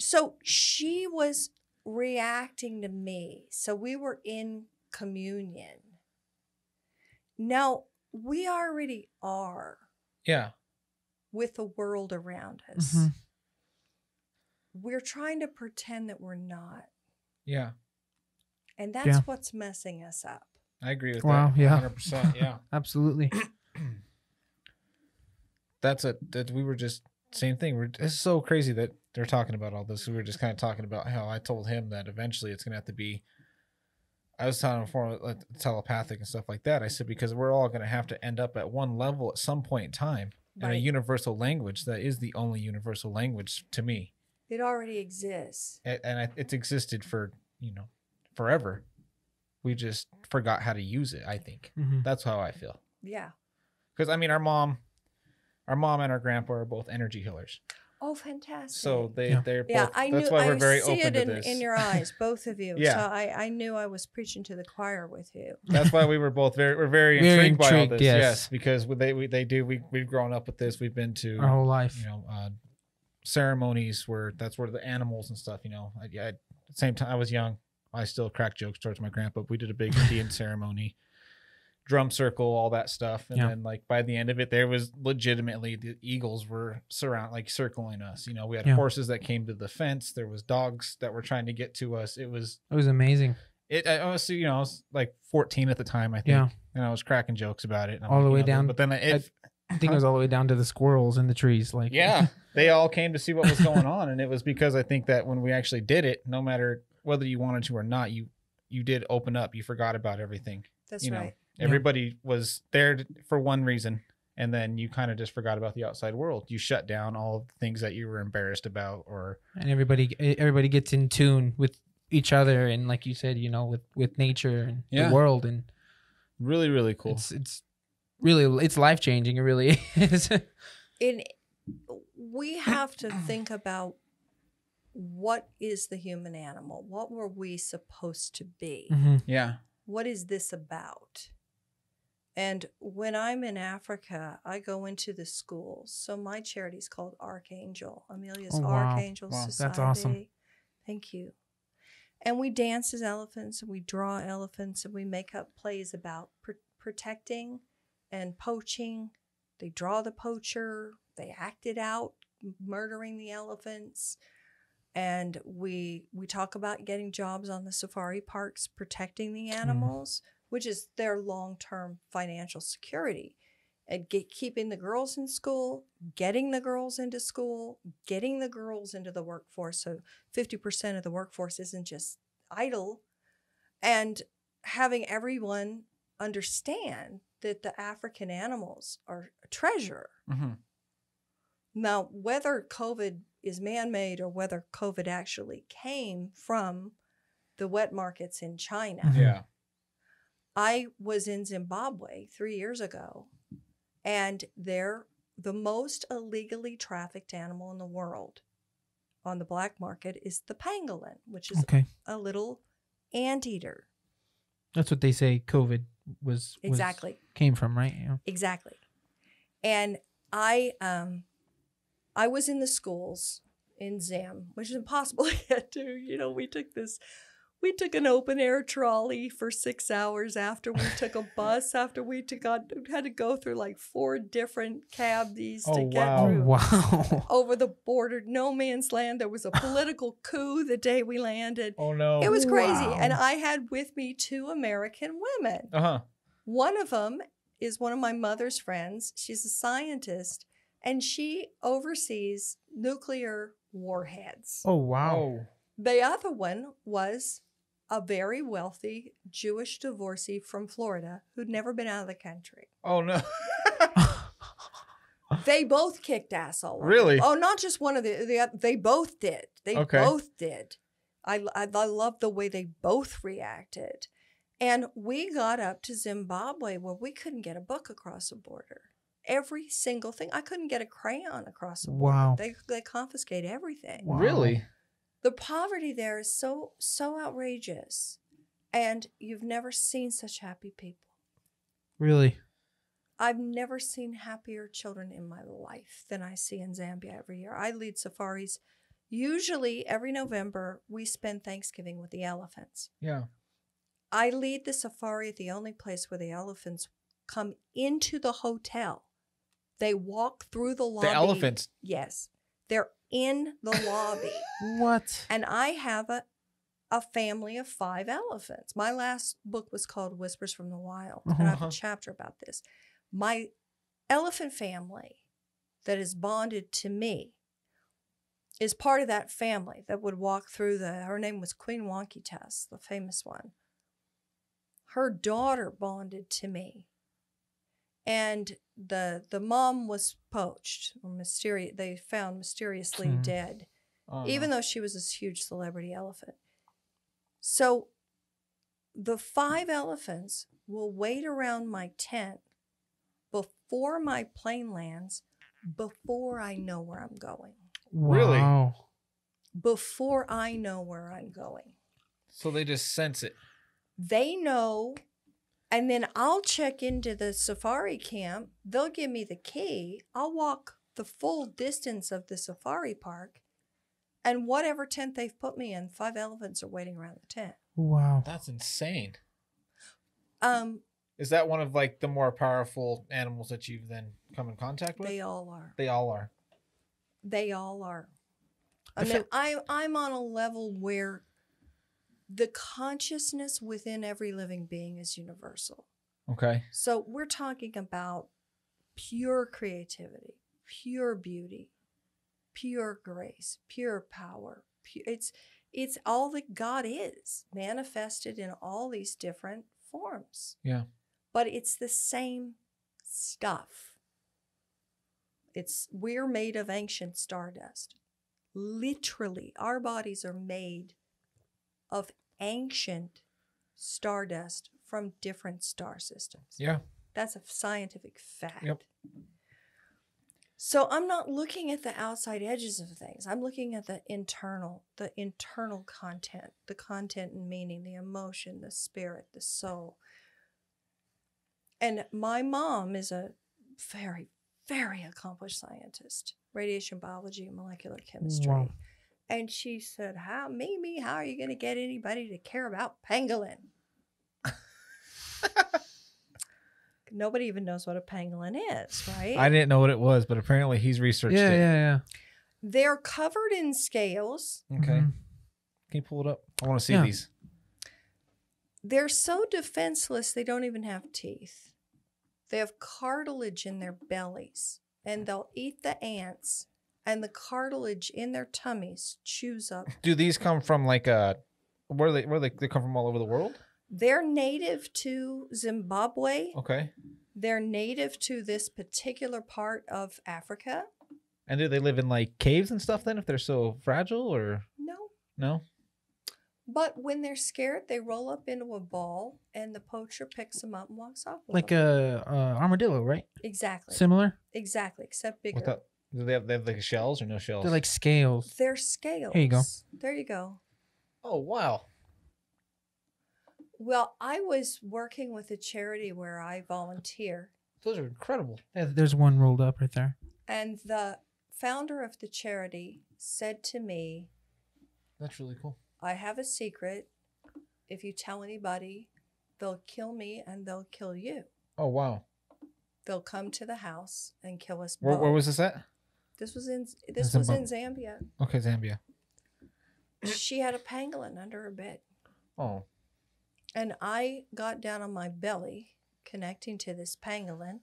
So she was reacting to me. So we were in communion. Now, we already are yeah. with the world around us. Mhm. We're trying to pretend that we're not. Yeah. And that's Yeah. what's messing us up. I agree with Wow, that. yeah. 100%. Yeah. <laughs> Absolutely. <clears throat> That's a that we were just same thing. We're it's so crazy that they're talking about all this. We were just kind of talking about how I told him that eventually it's gonna have to be. I was telling him before like, telepathic and stuff like that. I said because we're all gonna have to end up at one level at some point in time in a universal language that is the only universal language to me, It already exists. A- and it's existed for you know forever. We just forgot how to use it. I think Mhm. that's how I feel. Yeah. Because I mean, our mom, our mom and our grandpa are both energy healers. Oh, fantastic. So they Yeah. they're yeah, both. I that's knew. why we're I very see open it to in, this. in your eyes, both of you. <laughs> Yeah. So I, I knew I was preaching to the choir with you. that's why we were both very we're very, Very intrigued, by all this. yes. Yes, because they we, they do we we've grown up with this. We've been to Our whole life. you know uh, ceremonies where that's where the animals and stuff. You know, I, I, at the same time I was young. I still crack jokes towards my grandpa. We did a big <laughs> Indian ceremony, drum circle, all that stuff, and Yeah. then like by the end of it, there was legitimately the eagles were surround like circling us. You know, we had Yeah. horses that came to the fence. There was dogs that were trying to get to us. It was It was amazing. it. I honestly, you know, I was like 14 at the time, I think, Yeah. and I was cracking jokes about it. All the way know, down- But then it, I think it was all the way down to the squirrels in the trees. Like yeah, <laughs> they all came to see what was going on, and it was because I think that when we actually did it, no matter whether you wanted to or not, you you did open up. You forgot about everything. That's You know, right. Yeah. Everybody was there for one reason, and then you kind of just forgot about the outside world. You shut down all the things that you were embarrassed about, or and everybody everybody gets in tune with each other and like you said, you know, with with nature and Yeah. the world and really, really cool. it's it's really it's life changing. It really <laughs> is. in we have to think about what is the human animal what were we supposed to be Mhm. yeah, what is this about and when i'm in africa i go into the schools so my charity is called archangel amelia's Oh, wow. archangel Wow. society That's awesome. thank you and we dance as elephants and we draw elephants and we make up plays about pr- protecting and poaching. They draw the poacher, they act it out, murdering the elephants. And we we talk about getting jobs on the safari parks, protecting the mm-hmm. animals, which is their long-term financial security. And get, keeping the girls in school, getting the girls into school, getting the girls into the workforce. So 50% of the workforce isn't just idle. And having everyone understand that the African animals are a treasure. Mm-hmm. Now, whether COVID is man made or whether COVID actually came from the wet markets in China, Mhm. Yeah. I was in Zimbabwe three years ago, and they're the most illegally trafficked animal in the world on the black market is the pangolin, which is Okay. a little anteater. That's what they say COVID was, was Exactly. came from, right? Yeah. Exactly. And I um I was in the schools in Zam, which is impossible <laughs> get to. You know, we took this we took an open air trolley for six hours after we took a <laughs> bus after we took on had to go through like four different cabbies to Oh, get wow. Oh through wow. over the border, no man's land. There was a <laughs> political coup the day we landed. Oh no. It was crazy. And I had with me two American women. Uh huh. One of them is one of my mother's friends. She's a scientist and she oversees nuclear warheads. Oh wow. Oh. The other one was a very wealthy Jewish divorcee from Florida who'd never been out of the country. Oh no. <laughs> They both kicked ass all over. Really? Oh, not just one of the, the they both did. They Okay. both did. I, I I love the way they both reacted. And we got up to Zimbabwe where we couldn't get a book across the border. Every single thing. I couldn't get a crayon across the border. Wow. They they confiscate everything. Wow. Really? The poverty there is so so outrageous. And you've never seen such happy people. Really? I've never seen happier children in my life than I see in Zambia every year. I lead safaris. Usually, every November, we spend Thanksgiving with the elephants. Yeah. I lead the safari at the only place where the elephants come into the hotel. They walk through the lobby. The elephants. Yes. They're in the lobby. What? And I have a, a family of five elephants. My last book was called Whispers from the Wild, and I have Uh-huh. a chapter about this. My elephant family that is bonded to me is part of that family that would walk through the. Her name was Queen Wonky Tusk, the famous one. Her daughter bonded to me. And the the mom was poached, or mysterious. They found mysteriously Hmm. dead Oh, even no. though she was this huge celebrity elephant. So the five elephants will wait around my tent before my plane lands, before I know where I'm going. Really? Wow. Before I know where I'm going. So they just sense it. They know, and then I'll check into the safari camp. They'll give me the key. I'll walk the full distance of the safari park. And whatever tent they've put me in, five elephants are waiting around the tent. Wow. That's insane. Um, Is that one of like the more powerful animals that you've then come in contact with? they all are. They all are. They all are. I I mean, feel- I I'm on a level where the consciousness within every living being is universal. Okay. So we're talking about pure creativity, pure beauty, pure grace, pure power. Pu- It's it's all that God is manifested in all these different forms. Yeah. But it's the same stuff. It's we're made of ancient stardust. Literally, our bodies are made of ancient stardust from different star systems. Yeah. That's a scientific fact. Yep. So I'm not looking at the outside edges of things. I'm looking at the internal, the internal content, the content and meaning, the emotion, the spirit, the soul. And my mom is a very, very accomplished scientist, radiation biology and molecular chemistry. Wow. And she said, How Mimi, how are you gonna get anybody to care about pangolin? <laughs> Nobody even knows what a pangolin is, right? I didn't know what it was, but apparently he's researched Yeah, it. yeah, yeah. They're covered in scales. Okay. Mhm. Can you pull it up? I want to see Yeah. these. They're so defenseless, they don't even have teeth. They have cartilage in their bellies, and they'll eat the ants, and the cartilage in their tummies chews up. Do these come from like uh where they where they, they come from all over the world? They're native to Zimbabwe. Okay. They're native to this particular part of Africa. And do they live in like caves and stuff then if they're so fragile or No. no? But when they're scared, they roll up into a ball, and the poacher picks them up and walks off. With Like them. a, uh armadillo, right? exactly, Similar. exactly, except bigger. Without do they have they have like shells or no shells? They're like scales. They're scales. There you go. There you go. Oh wow. Well, I was working with a charity where I volunteer, Those are incredible. Yeah, There's one rolled up right there. and the founder of the charity said to me, That's really cool. I have a secret. If you tell anybody, they'll kill me and they'll kill you. Oh wow. They'll come to the house and kill us Where, both. where was this at? This was in this was in Zambia. Okay, Zambia. She had a pangolin under her bed. Oh. And I got down on my belly, connecting to this pangolin.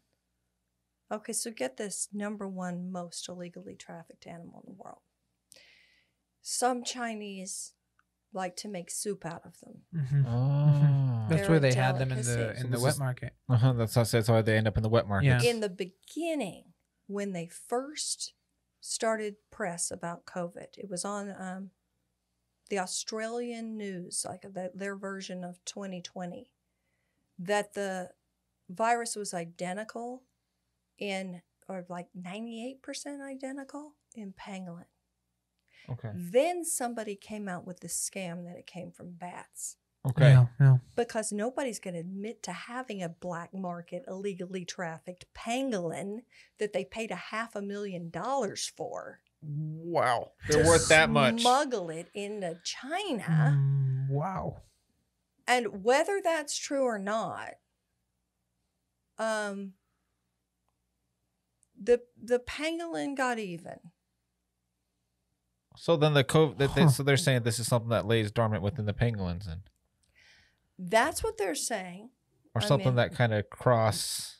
Okay, so get this number one most illegally trafficked animal in the world. Some Chinese like to make soup out of them. Mhm. Oh. That's They're where a they had them in the in the wet market. Uh-huh. That's how that's why they end up in the wet market. Yeah. In the beginning, when they first started press about COVID, it was on um, the Australian news, like the, their version of 2020, that the virus was identical in, or like 98% identical in pangolin. Okay. Then somebody came out with the scam that it came from bats Okay. Yeah, yeah. because nobody's going to admit to having a black market illegally trafficked pangolin that they paid a half a million dollars for. Wow. They're worth that much. Smuggle it into China. Mm, wow. And whether that's true or not, um, the the pangolin got even. So then the COVID, that they, Huh. so they're saying this is something that lays dormant within the pangolins, and That's what they're saying. or I something mean- that kind of cross.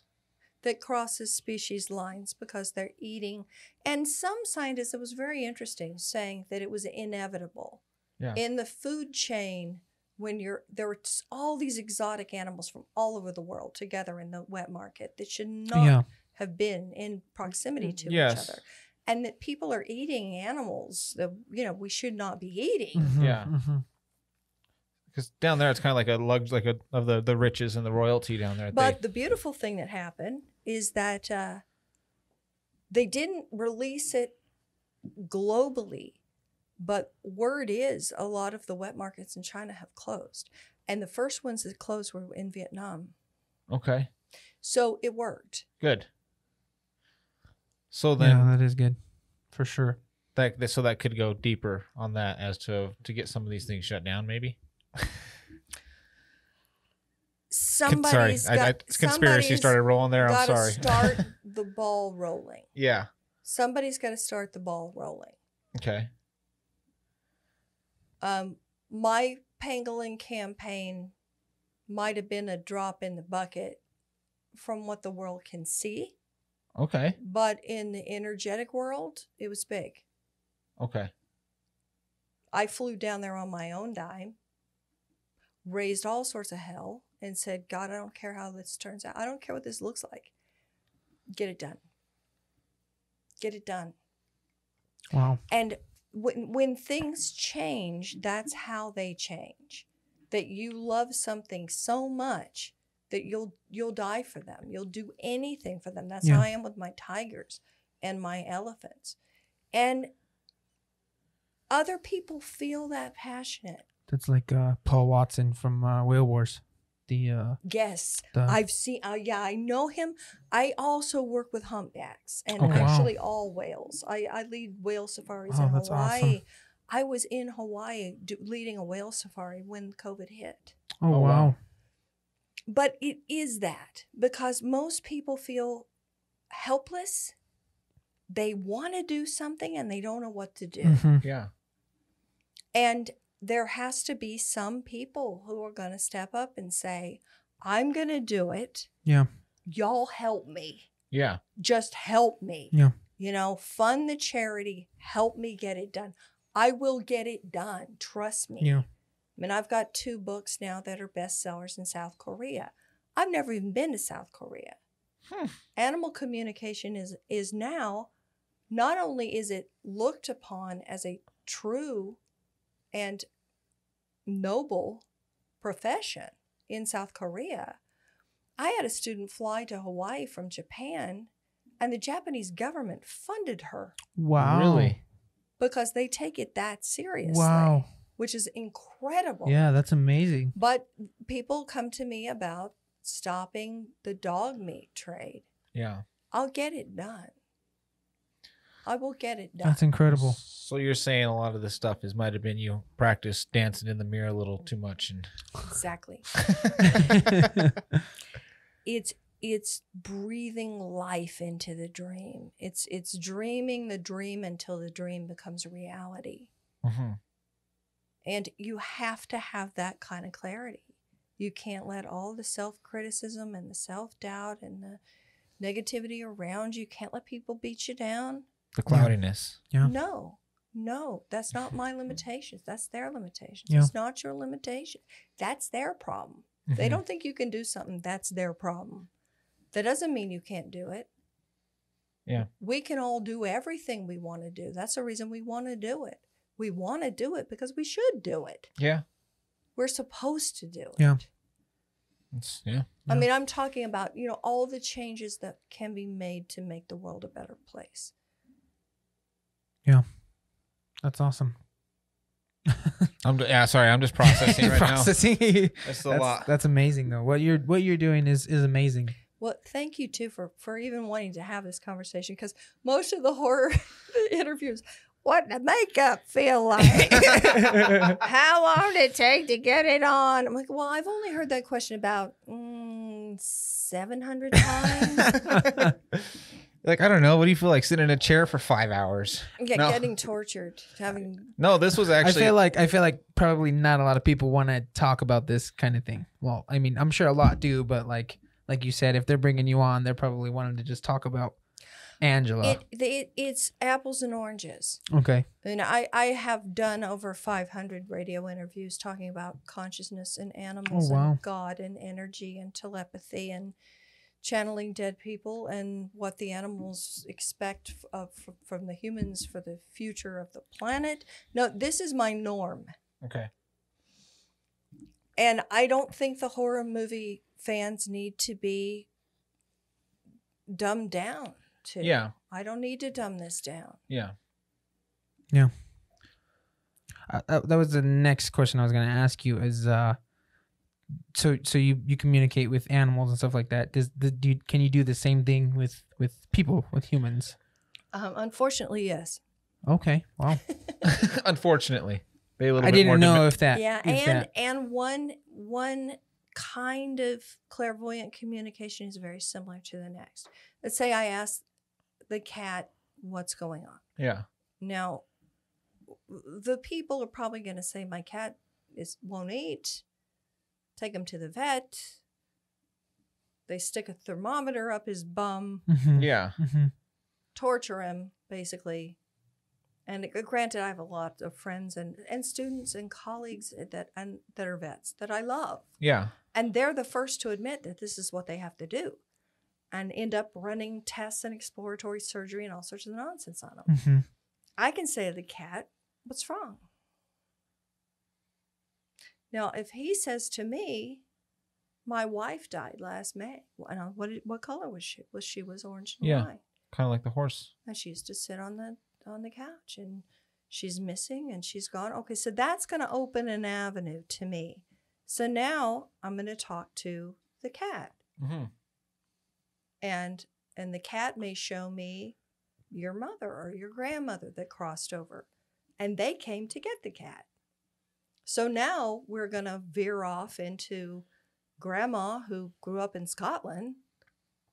that crosses species lines because they're eating. And some scientists, it was very interesting, saying that it was inevitable. Yeah. In the food chain, when you're there were all these exotic animals from all over the world together in the wet market that should not Yeah. have been in proximity to Yes. each other. And that people are eating animals that you know we should not be eating. Mhm, Yeah. mhm. Because down there, it's kind of like a lug, like a of the the riches and the royalty down there. But They- the beautiful thing that happened is that uh, they didn't release it globally, but word is a lot of the wet markets in China have closed, and the first ones that closed were in Vietnam. okay, So it worked. good. So then yeah, that is good, for sure. that so that could go deeper on that as to to get some of these things shut down, maybe. Somebody's sorry, I, I, got conspiracy somebody's started rolling there. I'm sorry. start <laughs> the ball rolling. yeah. Somebody's got to start the ball rolling. Okay. Um, my pangolin campaign might have been a drop in the bucket from what the world can see, Okay. but in the energetic world, it was big. Okay. I flew down there on my own dime, raised all sorts of hell, and said, God, I don't care how this turns out. I don't care what this looks like. Get it done. Get it done. Wow. And when when things change, that's how they change. That you love something so much that you'll you'll die for them. You'll do anything for them. That's Yeah. how I am with my tigers and my elephants. And other people feel that passionate. That's like uh, Paul Watson from uh, Whale Wars. The uh, Yes, the I've seen. Uh, yeah, I know him. I also work with humpbacks and Oh, wow. actually all whales. I, I lead whale safaris Oh, in that's Hawaii. awesome. I was in Hawaii do, leading a whale safari when COVID hit. oh, Oh, wow. wow. but it is that because most people feel helpless. They want to do something and they don't know what to do. Mhm. Yeah. And there has to be some people who are going to step up and say, I'm going to do it. Yeah. Y'all help me. Yeah. Just help me. Yeah. You know, fund the charity. Help me get it done. I will get it done. Trust me. Yeah. I mean, I've got two books now that are bestsellers in South Korea. I've never even been to South Korea. Hmm. Animal communication is is now not only is it looked upon as a true and noble profession in South Korea. I had a student fly to Hawaii from Japan and the Japanese government funded her Wow. Really? because they take it that seriously Wow. which is incredible. Yeah, that's amazing. But people come to me about stopping the dog meat trade. Yeah. I'll get it done. I will get it done. That's incredible. So you're saying a lot of this stuff is might have been you practice dancing in the mirror a little too much and exactly. <laughs> <laughs> It's it's breathing life into the dream. It's it's dreaming the dream until the dream becomes reality. Mhm. And you have to have that kind of clarity. You can't let all the self criticism and the self doubt and the negativity around you, can't let people beat you down. The cloudiness. Yeah. No, no, that's not my <laughs> limitations. That's their limitations. Yeah. It's not your limitation. That's their problem. They Mhm. don't think you can do something, that's their problem. That doesn't mean you can't do it. Yeah. We can all do everything we want to do. That's the reason we want to do it. We want to do it because we should do it. Yeah. We're supposed to do it. Yeah. It's, yeah. I Yeah. mean, I'm talking about, you know, all the changes that can be made to make the world a better place. That's awesome. <laughs> I'm yeah, sorry, I'm just processing right Processing. now. That's a that's, lot. that's amazing though. What you're what you're doing is is amazing. Well, thank you too for for even wanting to have this conversation because most of the horror <laughs> interviews, what the makeup feel like? <laughs> How long did it take to get it on? I'm like, well, I've only heard that question about mm, 700 times. Like I don't know. What do you feel like sitting in a chair for five hours? yeah, No. getting tortured, having No, this was actually. I actually. feel like I feel like probably not a lot of people want to talk about this kind of thing. Well, I mean, I'm sure a lot do, but like like you said, if they're bringing you on, they're probably wanting to just talk about Angela. it, it. It's apples and oranges. okay. And I, I have done over 500 radio interviews talking about consciousness and animals oh, wow. and God and energy and telepathy and channeling dead people and what the animals expect of, from the humans for the future of the planet. No, this is my norm. okay. And I don't think the horror movie fans need to be dumbed down to. Yeah. I don't need to dumb this down. Yeah. Uh, that that was the next question I was going to ask you is uh so so you you communicate with animals and stuff like that. Does the do you, can you do the same thing with with people with humans? Um, unfortunately, yes. Okay. Wow. <laughs> <laughs> Unfortunately, they a little I bit more didn't know dimi- if that yeah if and that- and one one kind of clairvoyant communication is very similar to the next let's say i ask the cat what's going on yeah. now the people are probably going to say my cat is won't eat take him to the vet they stick a thermometer up his bum Mhm, Yeah. mhm. torture him basically and uh, granted i have a lot of friends and, and students and colleagues that and that are vets that i love Yeah. and they're the first to admit that this is what they have to do and end up running tests and exploratory surgery and all sorts of nonsense on them Mhm. i can say to the cat what's wrong now if he says to me my wife died last may and what, what color was she was she was orange and Yeah. white Kind of like the horse. and she used to sit on the on the couch and she's missing and she's gone okay so that's going to open an avenue to me so now i'm going to talk to the cat Mm-hmm. and and the cat may show me your mother or your grandmother that crossed over and they came to get the cat so now we're going to veer off into grandma who grew up in Scotland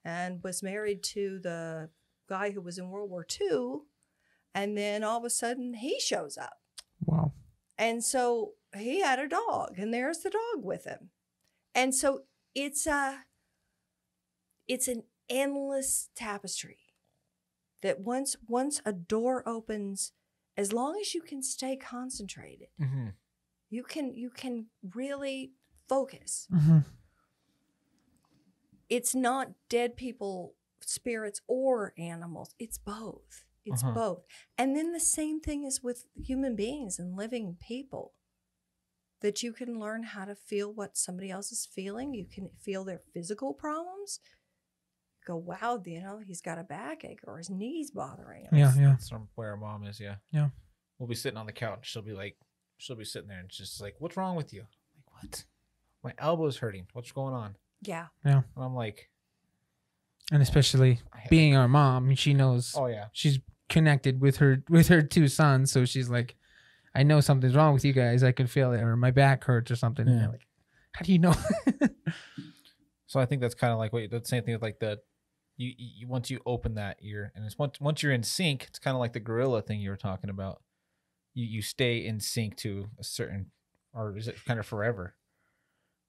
and was married to the guy who was in World War II. And then all of a sudden he shows up. Wow. And so he had a dog, and there's the dog with him. And so it's a it's an endless tapestry that once once a door opens, as long as you can stay concentrated, Mm-hmm. You can you can really focus. Mm-hmm. It's not dead people, spirits, or animals. It's both. It's Uh-huh. both. And then the same thing is with human beings and living people. That you can learn how to feel what somebody else is feeling. You can feel their physical problems. Go, wow, you know, he's got a backache or his knees bothering him. Yeah, yeah. That's from where mom is. Yeah. Yeah. We'll be sitting on the couch. She'll be like, she'll be sitting there and she's just like, "What's wrong with you?" I'm like, what? My elbow's hurting. What's going on? Yeah. Yeah. And I'm like, And especially I- being our mom, she knows oh yeah, she's connected with her with her two sons, so she's like, I know something's wrong with you guys. I can feel it, or my back hurts or something. And Yeah. they're like, how do you know? <laughs> So I think that's kind of like what the same thing with like the you, you once you open that ear and it's once once you're in sync, it's kind of like the gorilla thing you were talking about. You you stay in sync to a certain, or is it kind of forever?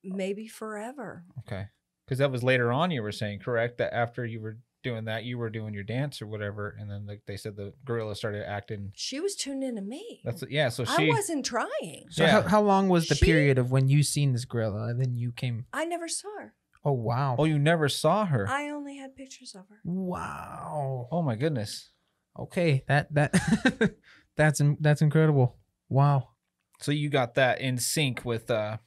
Maybe forever. Okay, because that was later on you were saying correct that after you were doing that you were doing your dance or whatever, and then like they said the gorilla started acting. She was tuned into me. That's yeah. So she I wasn't trying. so Yeah. how, how long was the She- period of when you seen this gorilla and then you came? I never saw her. Oh wow! oh you never saw her. I only had pictures of her. wow. oh my goodness. Okay, that that <laughs> that's in- that's incredible. Wow. So you got that in sync with uh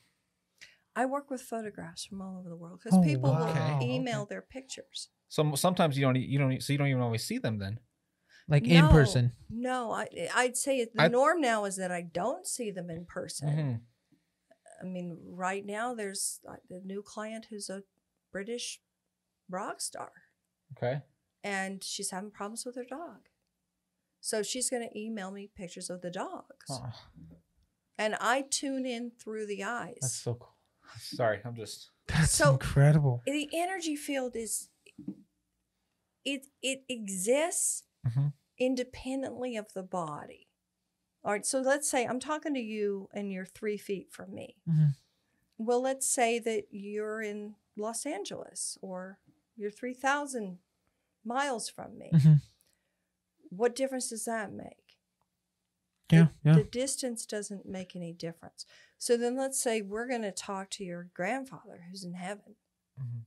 I work with photographs from all over the world because Oh, people wow. will Okay. email their pictures. So sometimes you don't e- you don't so you don't even always see them then. Like in person. No, I, I'd say it- the I- norm now is that I don't see them in person. Mhm. I mean, right now there's uh, a new client who's a British rock star, Okay. and she's having problems with her dog. So she's going to email me pictures of the dogs, Oh, and I tune in through the eyes. that's so cool. Sorry, I'm just That's So- incredible. the energy field is it it exists Mhm. independently of the body all right so let's say i'm talking to you and you're three feet from me Mhm. well let's say that you're in los angeles or you're 3000 miles from me Mhm. What difference does that make Yeah, yeah. the distance doesn't make any difference so then let's say we're going to talk to your grandfather who's in heaven Mhm.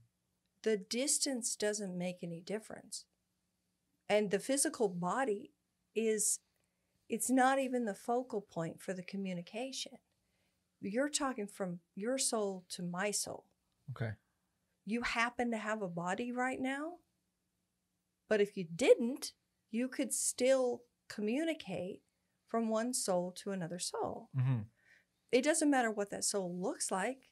the distance doesn't make any difference. And the physical body is, it's not even the focal point for the communication. You're talking from your soul to my soul. okay. You happen to have a body right now, but if you didn't, you could still communicate from one soul to another soul. hmm It doesn't matter what that soul looks like.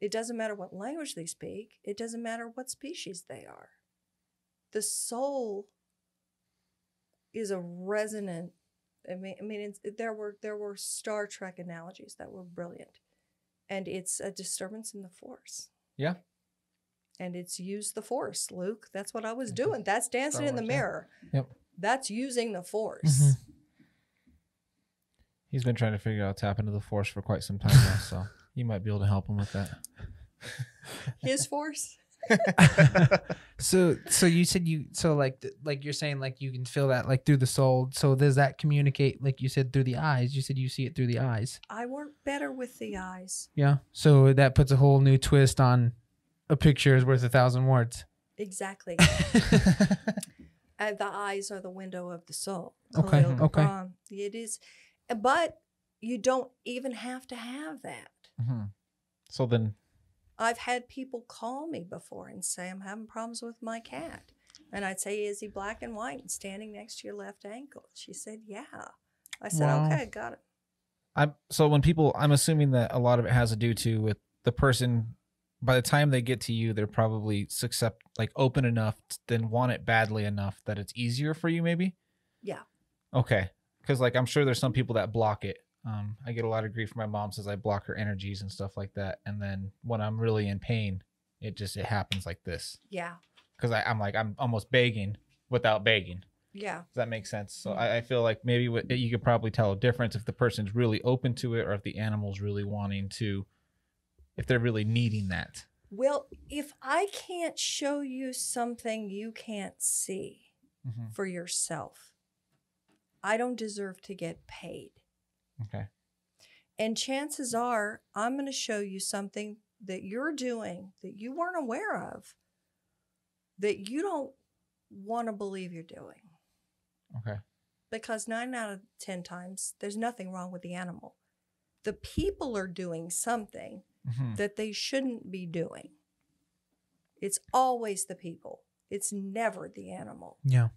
It doesn't matter what language they speak. It doesn't matter what species they are. The soul is a resonant. I mean, I mean, it's, there were there were Star Trek analogies that were brilliant, and it's a disturbance in the force. Yeah. And it's use the force, Luke. That's what I was Mhm. doing. That's dancing Star in the Wars, yeah. mirror. Yep. That's using the force. Mhm. He's been trying to figure out tap into the force for quite some time now, so <laughs> you might be able to help him with that. His force. <laughs> so so you said you so like like you're saying like you can feel that like through the soul. So does that communicate like you said through the eyes? You said you see it through the eyes. I work better with the eyes. Yeah. So that puts a whole new twist on a picture is worth a thousand words. Exactly. and <laughs> the eyes are the window of the soul. Okay, Kahlil okay. Gibran. It is, but you don't even have to have that. hmm So then, I've had people call me before and say, I'm having problems with my cat. And I'd say, Is he black and white and standing next to your left ankle? She said, Yeah. I said, Wow. Okay, got it. I'm so when people, I'm assuming that a lot of it has to do to with the person. By the time they get to you, they're probably accept like open enough, then want it badly enough that it's easier for you, maybe. Yeah. Okay, because like I'm sure there's some people that block it. Um, I get a lot of grief from my mom says I block her energies and stuff like that. And then when I'm really in pain, it just it happens like this Yeah. because I'm like I'm almost begging without begging. Yeah. Does that make sense? So Mhm. I, I feel like maybe what, you could probably tell a difference if the person's really open to it or if the animal's really wanting to, if they're really needing that. Well, if I can't show you something you can't see Mm-hmm. for yourself, I don't deserve to get paid. Okay. And chances are, I'm going to show you something that you're doing that you weren't aware of that you don't want to believe you're doing. Okay. Because nine out of 10 times, there's nothing wrong with the animal. The people are doing something Mm-hmm. that they shouldn't be doing. It's always the people, it's never the animal. Yeah.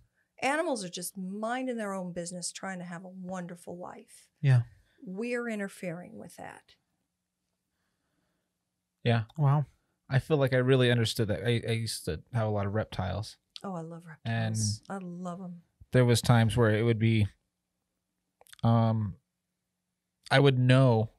Animals are just minding their own business, trying to have a wonderful life. Yeah. We're interfering with that. Yeah. Wow. I feel like I really understood that. I, I used to have a lot of reptiles. Oh, I love And- reptiles. I love them. There was times where it would be, um, I would know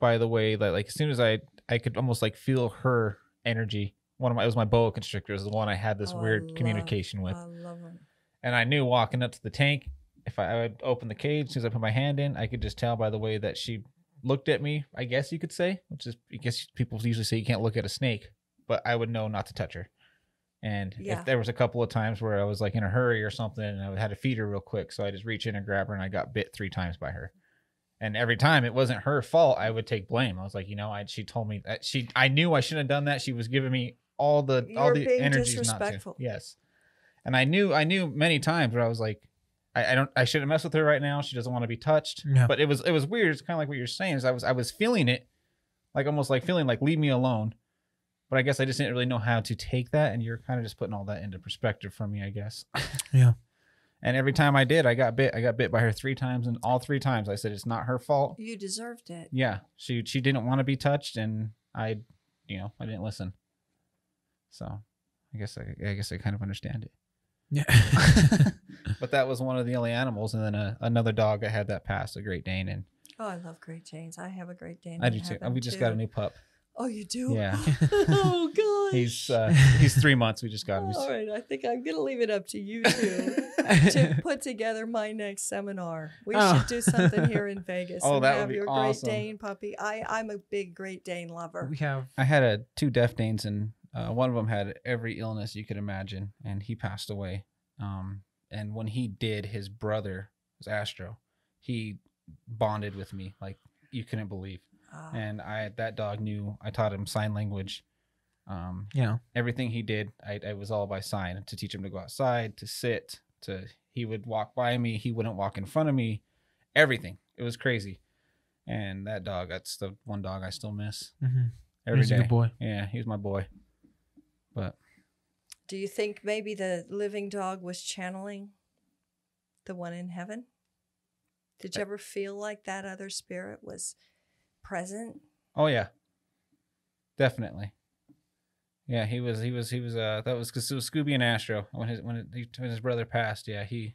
by the way that like as soon as I I could almost like feel her energy. One of my it was my boa constrictor is the one I had this Oh, weird love- communication with. I love them. And I knew walking up to the tank, if I, I would open the cage, as soon as I put my hand in, I could just tell by the way that she looked at me, I guess you could say, which is, I guess people usually say you can't look at a snake, but I would know not to touch her. And Yeah. if there was a couple of times where I was like in a hurry or something and I had to feed her real quick, so I just reach in and grab her and I got bit three times by her. And every time it wasn't her fault, I would take blame. I was like, you know, I she told me that she I knew I shouldn't have done that. She was giving me all the You all the being energies not to. disrespectful. Yes. And I knew I knew many times where I was like, I, I don't I shouldn't mess with her right now. She doesn't want to be touched. Yeah. But it was it was weird. It's kind of like what you're saying. Is I was I was feeling it, like almost like feeling like leave me alone. But I guess I just didn't really know how to take that, and you're kind of just putting all that into perspective for me, I guess. Yeah. And every time I did, I got bit. I got bit by her three times, and all three times I said it's not her fault. You deserved it. Yeah, she she didn't want to be touched, and I, you know, I didn't listen. So, I guess I, I guess I kind of understand it. Yeah. <laughs> But that was one of the only animals, and then a, another dog I had that passed, a Great Dane, and Oh, I love Great Danes. I have a Great Dane. I do too. heaven, We just got a new pup. Oh, you do? Yeah, <laughs> oh <laughs> gosh. he's uh, he's three months. We just got him. All right, I think I'm gonna leave it up to you two <laughs> to put together my next seminar. We Oh. should do something here in Vegas. Oh, and that would have be your awesome. Great Dane puppy. I I'm a big Great Dane lover. we have I had a two deaf Danes, and uh, one of them had every illness you could imagine, and he passed away. Um, and when he did, his brother was Astro. He bonded with me like you couldn't believe. Ah, and I that dog knew I taught him sign language. Um, yeah. everything he did, I, I was all by sign to teach him to go outside, to sit, to he would walk by me, he wouldn't walk in front of me, everything. It was crazy. And that dog, that's the one dog I still miss Mm-hmm. every He's a day. good boy. Yeah, he was my boy. But Do you think maybe the living dog was channeling the one in heaven? Did you ever feel like that other spirit was present? oh yeah, definitely. Yeah, he was. He was. He was. Uh, that was because it was Scooby and Astro when his when, it, when his brother passed. Yeah, he.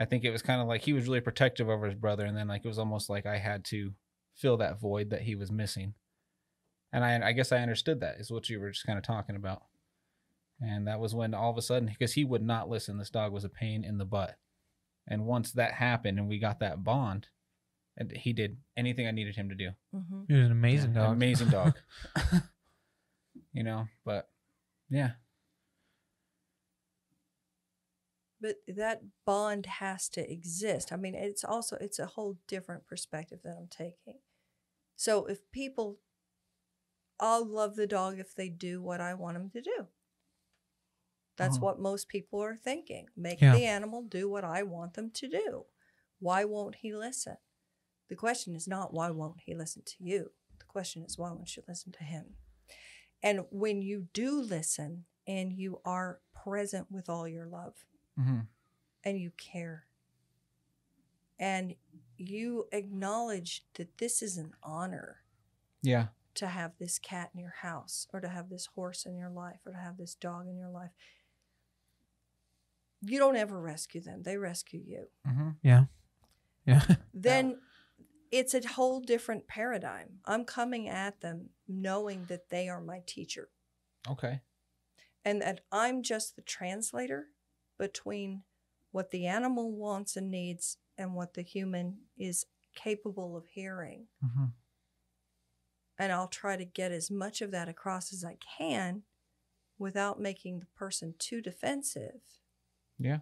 I think it was kind of like he was really protective over his brother, and then like it was almost like I had to fill that void that he was missing. And I, I guess I understood that is what you were just kind of talking about. And that was when all of a sudden, because he would not listen, this dog was a pain in the butt. And once that happened, and we got that bond, and he did anything I needed him to do. hmm He was an amazing Yeah, dog. Amazing <laughs> dog. <laughs> you know, but yeah. But that bond has to exist. I mean, it's also it's a whole different perspective that I'm taking. So if people, I'll love the dog if they do what I want them to do. That's Uh-huh. what most people are thinking. Make Yeah. the animal do what I want them to do. Why won't he listen? The question is not why won't he listen to you? The question is why won't you listen to him? And when you do listen and you are present with all your love, Mm-hmm. and you care and you acknowledge that this is an honor Yeah. to have this cat in your house or to have this horse in your life or to have this dog in your life you don't ever rescue them they rescue you Mm-hmm. Yeah. Yeah. then it's a whole different paradigm. I'm coming at them knowing that they are my teacher Okay. and that I'm just the translator between what the animal wants and needs and what the human is capable of hearing. Mm-hmm. And I'll try to get as much of that across as I can without making the person too defensive. Yeah.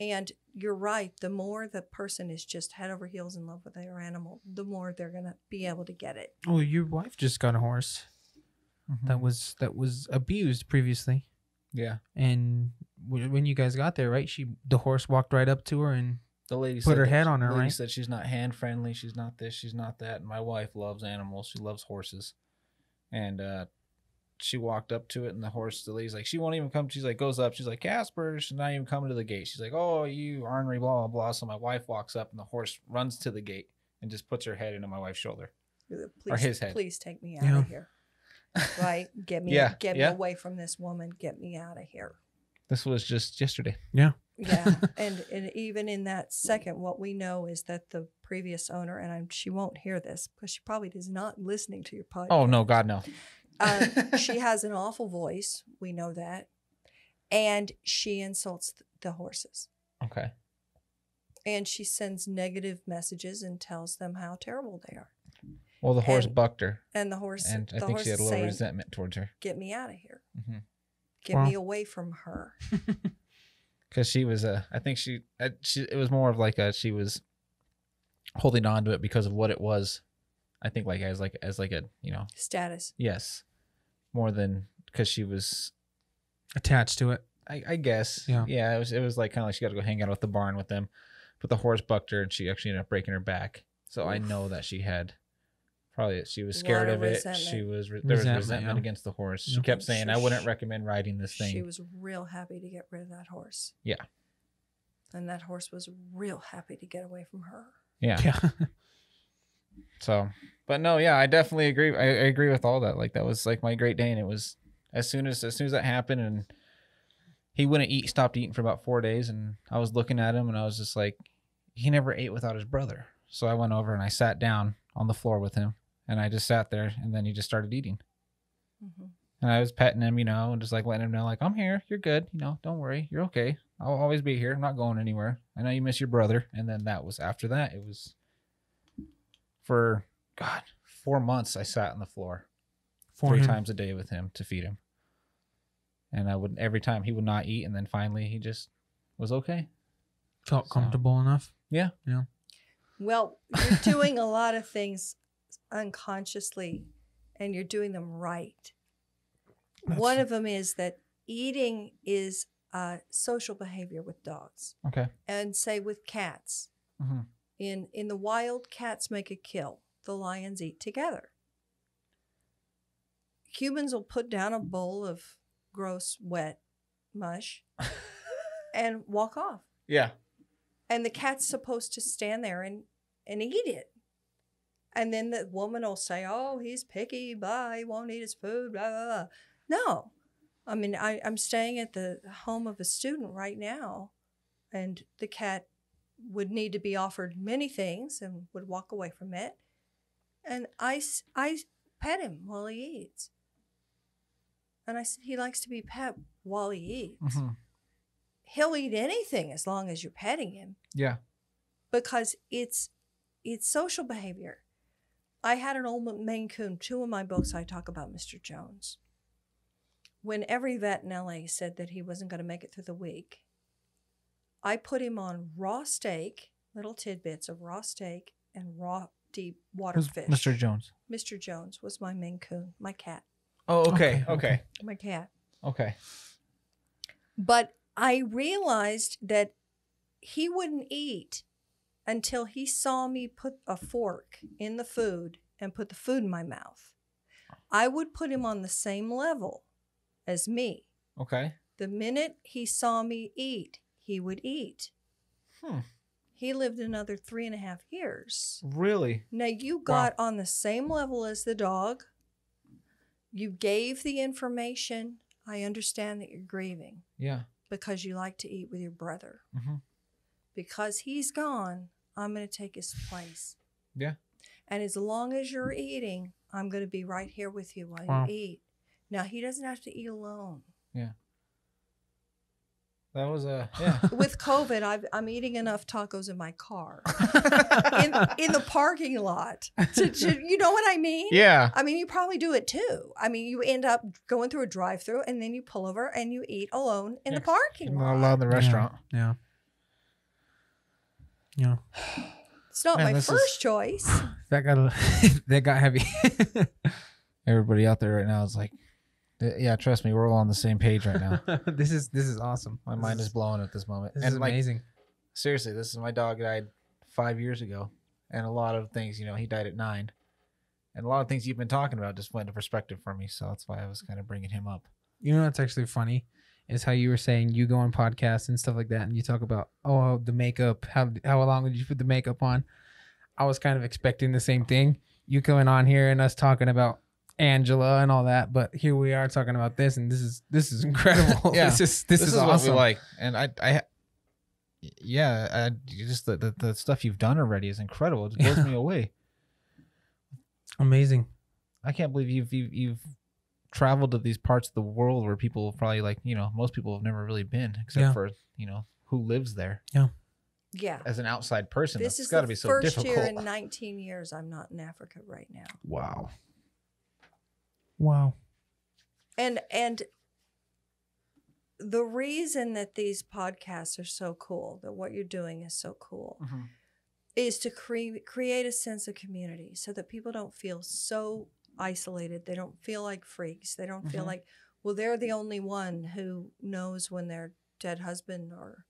And you're right. The more the person is just head over heels in love with their animal, the more they're going to be able to get it. Oh, your wife just got a horse Mm-hmm. that was that was abused previously, Yeah. and w- when you guys got there, right? She the horse walked right up to her and The lady Put said her head on her, the lady right? said she's not hand friendly. She's not this. She's not that. And my wife loves animals. She loves horses. And uh, she walked up to it, and the horse, the lady's like, she won't even come. She's like, goes up. She's like, Casper, she's not even coming to the gate. She's like, oh, you ornery, blah, blah, blah. So my wife walks up, and the horse runs to the gate and just puts her head into my wife's shoulder. Please, his head. please take me out Yeah. of here. Right? Get me <laughs> Yeah, get yeah. me away from this woman. Get me out of here. This was just yesterday. Yeah yeah. <laughs> and, and even in that second, what we know is that the previous owner, and I'm, she won't hear this because she probably is not listening to your podcast. Oh, no, God, no. Um, <laughs> she has an awful voice. We know that. And she insults the horses. Okay. And she sends negative messages and tells them how terrible they are. Well, the horse And- bucked her, And the horse, and I think she had a is little saying, resentment towards her. "Get me out of here. hmm Get Wow. me away from her." <laughs> because she was a i think she, uh, she it was more of like a she was holding on to it because of what it was i think like as like as like a you know Status. yes more than because she was attached to it. I, I guess Yeah. yeah it was it was like kind of like she got to go hang out with the barn with them but the horse bucked her and she actually ended up breaking her back so i know that she had probably she was scared of of it she was re- there was Resentment, resentment yeah. against the horse she Yeah. kept saying sure i wouldn't recommend riding this thing She was real happy to get rid of that horse. Yeah. And that horse was real happy to get away from her. yeah Yeah. <laughs> So, but no, yeah, I definitely agree. I, I agree with all that. Like that was like my Great Dane, and It was as soon as as soon as that happened, and he wouldn't eat, stopped eating for about four days, and I was looking at him, and I was just like, he never ate without his brother. So I went over and I sat down on the floor with him, and I just sat there, and then he just started eating, hmm and I was petting him, you know, and just like letting him know, like I'm here, you're good, you know, don't worry, you're okay. I'll always be here. I'm not going anywhere. I know you miss your brother, and then that was after that. It was for God four months. I sat on the floor For three him. times a day with him to feed him, and I would every time he would not eat, and then finally he just was okay. felt So- comfortable enough. Yeah. Yeah. Well, you're doing a lot of things unconsciously and you're doing them right. One of them is that eating is uh, social behavior with dogs Okay. and say with cats. Mhm. In in the wild, cats make a kill. The lions eat together. Humans will put down a bowl of gross, wet mush <laughs> and walk off. Yeah. And the cat's supposed to stand there and, and eat it. And then the woman will say, Oh, he's picky, blah, he won't eat his food, blah, blah, blah. No. I mean, I, I'm staying at the home of a student right now, and the cat would need to be offered many things and would walk away from it. And I, I pet him while he eats. And I said, He likes to be pet while he eats. Mhm. He'll eat anything as long as you're petting him Yeah. because it's it's social behavior. I had an old Maine Coon. Two of my books, I talk about Mr. Jones. When every vet in LA said that he wasn't going to make it through the week, I put him on raw steak, little tidbits of raw steak and raw deep water Who's fish. Mr. Jones. Mr. Jones was my Maine Coon, my cat, Oh, okay. Okay, Okay. okay. my cat. Okay. But I realized that he wouldn't eat until he saw me put a fork in the food and put the food in my mouth. I would put him on the same level as me. Okay. The minute he saw me eat, he would eat. Hmm. He lived another three and a half years. Really? Now you got on the same level as the dog. You gave the information. I understand that you're grieving Yeah. because you like to eat with your brother. hmm Because he's gone, I'm going to take his place. Yeah. And as long as you're eating, I'm going to be right here with you while Wow. you eat. Now, he doesn't have to eat alone. That was a yeah. <laughs> With COVID, I've, I'm eating enough tacos in my car, <laughs> in, in the parking lot. To, to, you know what I mean? yeah. I mean, you probably do it too. I mean, you end up going through a drive through and then you pull over and you eat alone in the Yeah. parking Not lot. allowed in the restaurant. Yeah. Yeah. It's not Man, my this is- first choice. That got a, <laughs> that got heavy. Everybody out there right now is like, "Yeah, trust me, we're all on the same page right now. <laughs> this is this is awesome. My This mind is blown at this moment. This and is like amazing. seriously, this is my dog died five years ago, and a lot of things, you know, he died at nine, and a lot of things you've been talking about just went into perspective for me. So that's why I was kind of bringing him up. You know what's actually funny is how you were saying you go on podcasts and stuff like that, and you talk about oh the makeup, how how long did you put the makeup on? I was kind of expecting the same thing. You coming on here and us talking about Angela and all that, but here we are talking about this, and this is this is incredible. <laughs> Yeah. <laughs> this is this, is, what awesome. we like, and I, I, yeah, I, just the, the the stuff you've done already is incredible. It blows Yeah. me <laughs> away. Amazing. I can't believe you've, you've you've traveled to these parts of the world where people probably like you know most people have never really been except Yeah. for you know who lives there Yeah. Yeah. As an outside person. This that's is got to the be so first difficult. year in 19 years I'm not in Africa right now. Wow. Wow. And and the reason that these podcasts are so cool, that what you're doing is so cool, Mhm. is to cre- create a sense of community so that people don't feel so isolated. They don't feel like freaks. They don't feel Mhm. like, well, they're the only one who knows when their dead husband or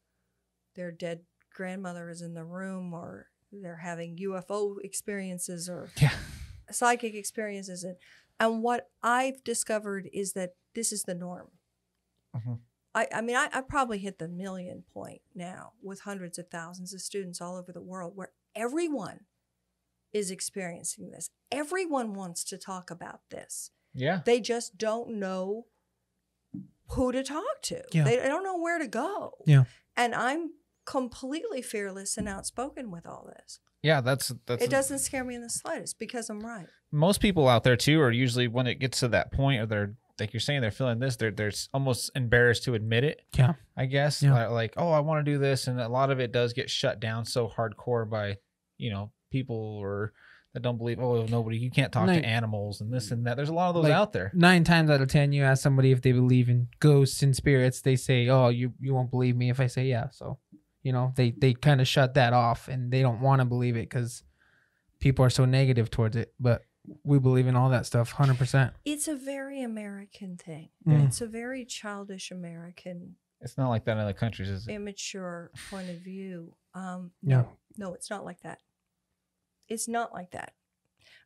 their dead grandmother is in the room or they're having UFO experiences or Yeah. psychic experiences. And, and what I've discovered is that this is the norm. Mhm. I, I mean, I, I probably hit the million point now with hundreds of thousands of students all over the world where everyone is experiencing this. Everyone wants to talk about this. Yeah. They just don't know who to talk to. Yeah. They, they don't know where to go. Yeah. And I'm completely fearless and outspoken with all this. Yeah. That's that's it doesn't scare me in the slightest because I'm right. most people out there too are usually when it gets to that point or they're like you're saying they're feeling this they're they're almost embarrassed to admit it Yeah. i guess Yeah. Like- like oh i want to do this and a lot of it does get shut down so hardcore by you know people or that don't believe oh nobody you can't talk Like- to animals and this and that there's a lot of those Like- out there Nine times out of ten, you ask somebody if they believe in ghosts and spirits, they say, "Oh, you you won't believe me if I say yeah." So, you know, they they kind of shut that off and they don't want to believe it because people are so negative towards it. But we believe in all that stuff, hundred percent. It's a very American thing. Mm. It's a very childish American, it's not like that in other countries is it immature point of view. Um, Yeah. no, no, it's not like that. It's not like that.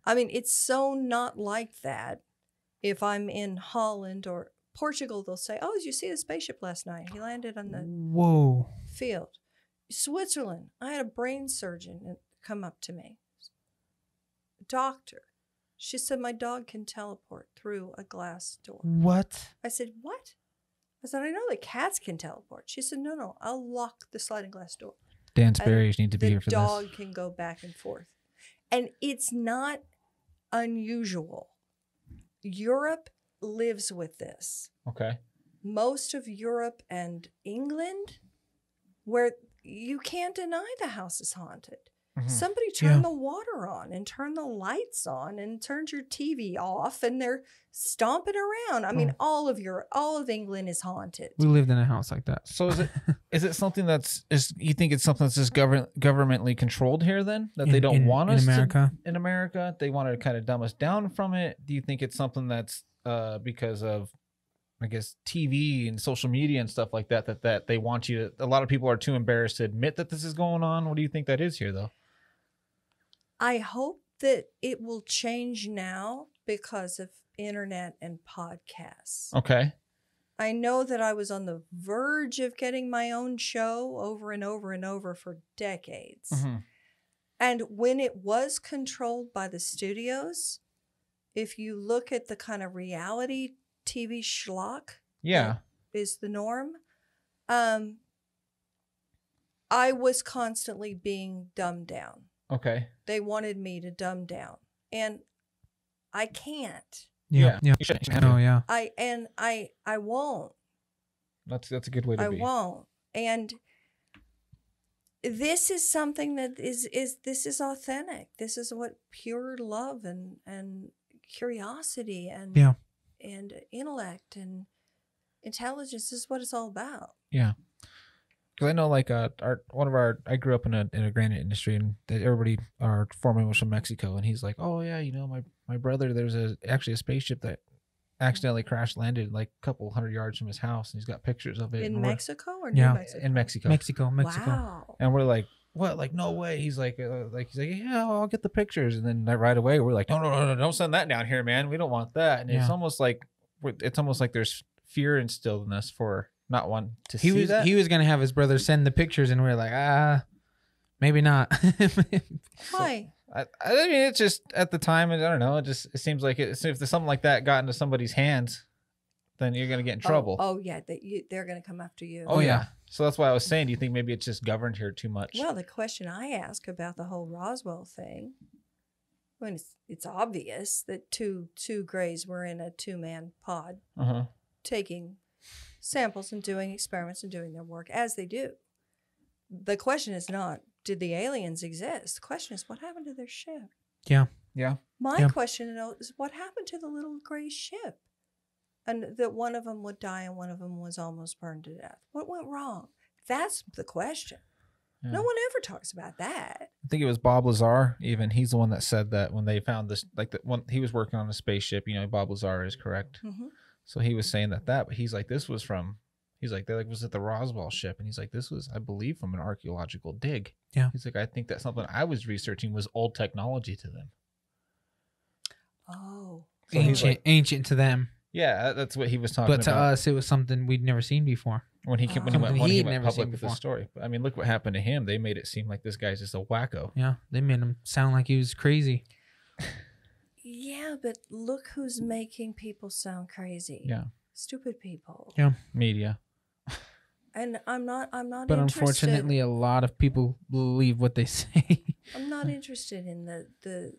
I mean, it's so not like that. If I'm in Holland or Portugal, they'll say, "Oh, did you see the spaceship last night? He landed on the Whoa. field." Switzerland, I had a brain surgeon come up to me, doctor. She said my dog can teleport through a glass door. What? I said, What? I said, I know that cats can teleport. She said, No, no, I'll lock the sliding glass door. dan sperry's need to be here for this. The dog can go back and forth. And it's not unusual. Europe lives with this. okay Most of Europe and England, where you can't deny the house is haunted. Mhm. Somebody turned Yeah. the water on and turned the lights on and turned your TV off and they're stomping around. I mean, Hmm. all of your all of England is haunted. We lived in a house like that. so is it <laughs> is it something that's is you think it's something that's just govern governmentally controlled here then that they don't in- want in us to America. in America. They want to kind of dumb us down from it. Do you think it's something that's uh, because of, I guess, TV and social media and stuff like that? That that they want you to. A lot of people are too embarrassed to admit that this is going on. What do you think that is here, though? I hope that it will change now because of internet and podcasts. Okay. I know that I was on the verge of getting my own show over and over and over for decades. Mhm. And when it was controlled by the studios, if you look at the kind of reality TV schlock Yeah. is the norm, um, I was constantly being dumbed down. Okay. They wanted me to dumb down, and I can't. Yeah. Yeah. You shouldn't. No, yeah. I and I I won't. That's that's a good way to I be. I won't. And this is something that is is this is authentic. This is what pure love and and curiosity and Yeah. And intellect and intelligence is what it's all about. Yeah. Because I know, like, uh, our one of our, I grew up in a in a granite industry, and that everybody, our foreman was from Mexico, and he's like, oh yeah, you know, my my brother, there's a actually a spaceship that accidentally crash landed like a couple hundred yards from his house, and he's got pictures of it In Mexico or Yeah. New Mexico? in Mexico, Mexico. Mexico. Wow. and we're like, what? Like, no way. He's like, uh, like he's like, yeah, I'll get the pictures, and then right away we're like, no, no, no, no, don't send that down here, man. We don't want that, and it's almost like it's almost like there's fear instilled in us for not wanting to He see was that. he was gonna have his brother send the pictures, and we are like, ah, maybe not. <laughs> Why? I, I mean, it's just at the time, I don't know. It just it seems like it, if something like that got into somebody's hands, then you're gonna get in Oh, trouble. Oh, yeah, they, you, they're going to come after you. Oh, yeah. So that's why I was saying, do you think maybe it's just governed here too much? Well, the question I ask about the whole Roswell thing, when it's it's obvious that two two Greys were in a two man pod uh huh. taking samples and doing experiments and doing their work as they do. The question is not did the aliens exist? The question is what happened to their ship. yeah. Yeah. My Yeah. question is what happened to the little gray ship? And that one of them would die and one of them was almost burned to death. What went wrong? That's the question. Yeah. No one ever talks about that. I think it was Bob Lazar. Even he's the one that said that when they found this, like that when he was working on a spaceship. You know, Bob Lazar is correct. hmm So he was saying that that, but he's like, this was from. He's like, they like was it the Roswell ship, and he's like, this was, I believe, from an archaeological dig. Yeah. He's like, I think that something I was researching was old technology to them. Oh. So ancient, like- ancient to them, Yeah, that's what he was talking but to us, it was something we'd never seen before. when he came, when he went, when he went never public seen with before. the story. But I mean, look what happened to him. They made it seem like this guy's just a wacko. Yeah, they made him sound like he was crazy. Yeah, but look who's making people sound crazy. Yeah, Stupid people. Yeah. media. And I'm not I'm not But interested. unfortunately, a lot of people believe what they <laughs> say. I'm not interested in the the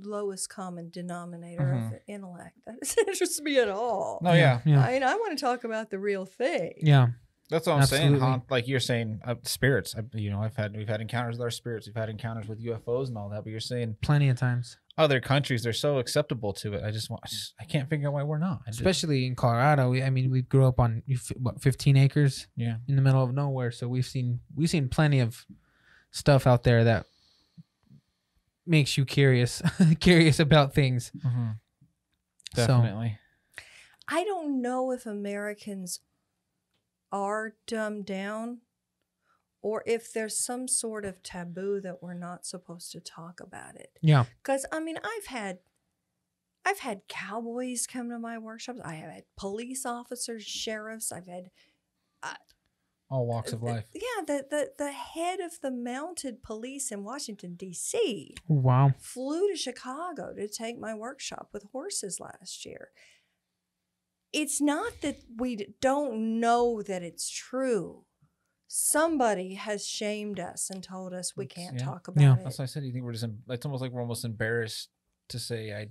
lowest common denominator Mhm. of intellect. <laughs> That doesn't interest me at all. No, yeah, yeah, I mean, I want to talk about the real thing. yeah. that's what I'm saying. Absolutely. Huh? Like you're saying, uh, spirits. I, you know, I've had we've had encounters with our spirits. We've had encounters with UFOs and all that. But you're saying Plenty of times, other countries they're so acceptable to it. I just want. I, just, I can't figure out why we're not. Especially in Colorado. We, I mean, we grew up on what 15 acres yeah. in the middle of nowhere, so we've seen we've seen plenty of stuff out there that makes you curious, <laughs> curious about things. Mm-hmm. So- Definitely. I don't know if Americans are dumbed down or if there's some sort of taboo that we're not supposed to talk about it. Yeah, Cuz I mean, I've had I've had cowboys come to my workshops. I have had police officers, sheriffs. I've had All walks uh, of the- life. Yeah, the, the the head of the mounted police in Washington D.C. wow. flew to Chicago to take my workshop with horses last year. It's not that we don't know that it's true. Somebody has shamed us and told us we can't yeah. talk about Yeah. it. That's what I said. You think we're just? It's almost like we're almost embarrassed to say I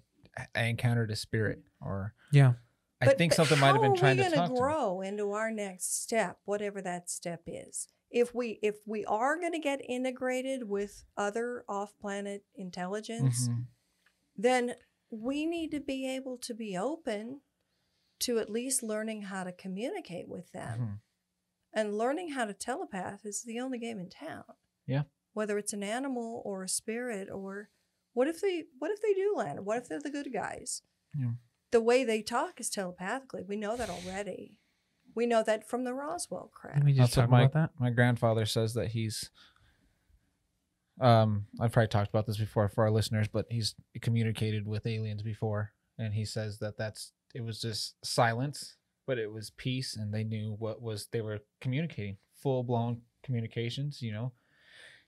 I encountered a spirit mm. or Yeah, I But- think but something might have been trying How to are we going to grow into our next step, whatever that step is? If we if we are going to get integrated with other off-planet intelligence, Mhm. then we need to be able to be open to at least learning how to communicate with them. Mhm. And learning how to telepath is the only game in town. Yeah. Whether it's an animal or a spirit or what if they what if they do land? What if they're the good guys? Yeah. The way they talk is telepathically. We know that already. We know that from the Roswell crash. Did we just talk my about that? my grandfather says that he's. Um, I've probably talked about this before for our listeners, but he's communicated with aliens before, and he says that that's it was just silence, but it was peace, and they knew what was they were communicating, full blown communications. You know,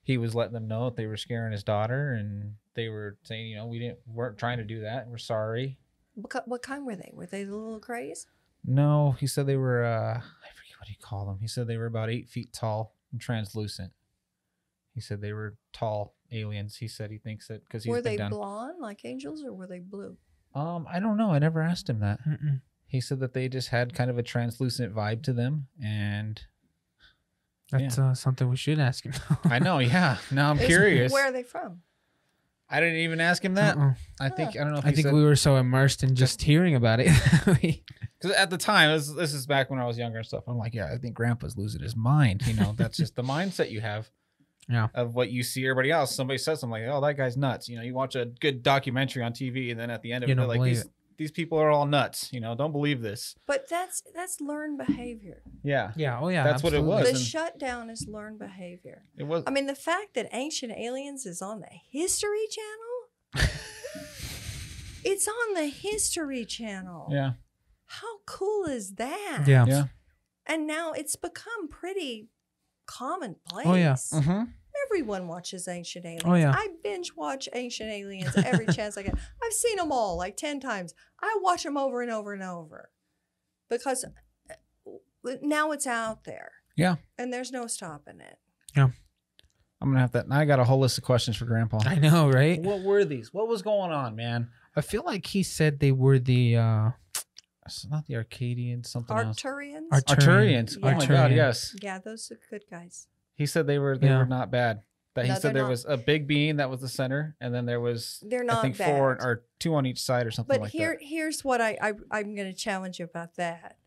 he was letting them know that they were scaring his daughter, and they were saying, you know, we didn't weren't trying to do that. We're sorry. What, what kind were they? Were they the little grays? No, he said they were. uh I forget what he called them. He said they were about eight feet tall and translucent. He said they were tall aliens. He said he thinks that because he's were been they down. blonde like angels or were they blue? Um, I don't know. I never asked him that. Mm-mm. He said that they just had kind of a translucent vibe to them, and That's uh, something we should ask him. I know. Yeah. Now I'm Is- curious. Where are they from? I didn't even ask him that. Uh-uh. I think I don't know. If I think said, we were so immersed in just hearing about it. <laughs> Because at the time, this, this is back when I was younger and stuff. I'm like, yeah, I think Grandpa's losing his mind. You know, that's just the <laughs> mindset you have. Yeah. Of what you see everybody else. Somebody says something like, "Oh, that guy's nuts." You know, you watch a good documentary on TV, and then at the end of You it, like, "These these people are all nuts." You know, don't believe this. But that's that's learned behavior. Yeah, yeah. Oh yeah. That's what it was. The Doesn't- shutdown is learned behavior. it was. I mean, the fact that Ancient Aliens is on the History Channel. <laughs> it's on the History Channel. yeah, How cool is that? Yeah. yeah. And now it's become pretty commonplace. Oh, yeah. Mm-hmm. Everyone watches Ancient Aliens. Oh, yeah. I binge watch Ancient Aliens <laughs> every chance I get. I've seen them all like 10 times. I watch them over and over and over because uh, now it's out there. Yeah. And there's no stopping it. Yeah. I'm gonna have that. Now I got a whole list of questions for Grandpa. I know, right? What were these? What was going on, man? I feel like he said they were the uh It's not the Arcadians. Something else. Arcturians? Art- Arturians. Yeah. Oh my god, yes. yeah, those are good guys. He said they were they Yeah. were not bad. That he No, said there not. was a big bean that was the center, and then there was They're not I think bad. four or two on each side or something But like here, that. here's what I, I I'm going to challenge you about that.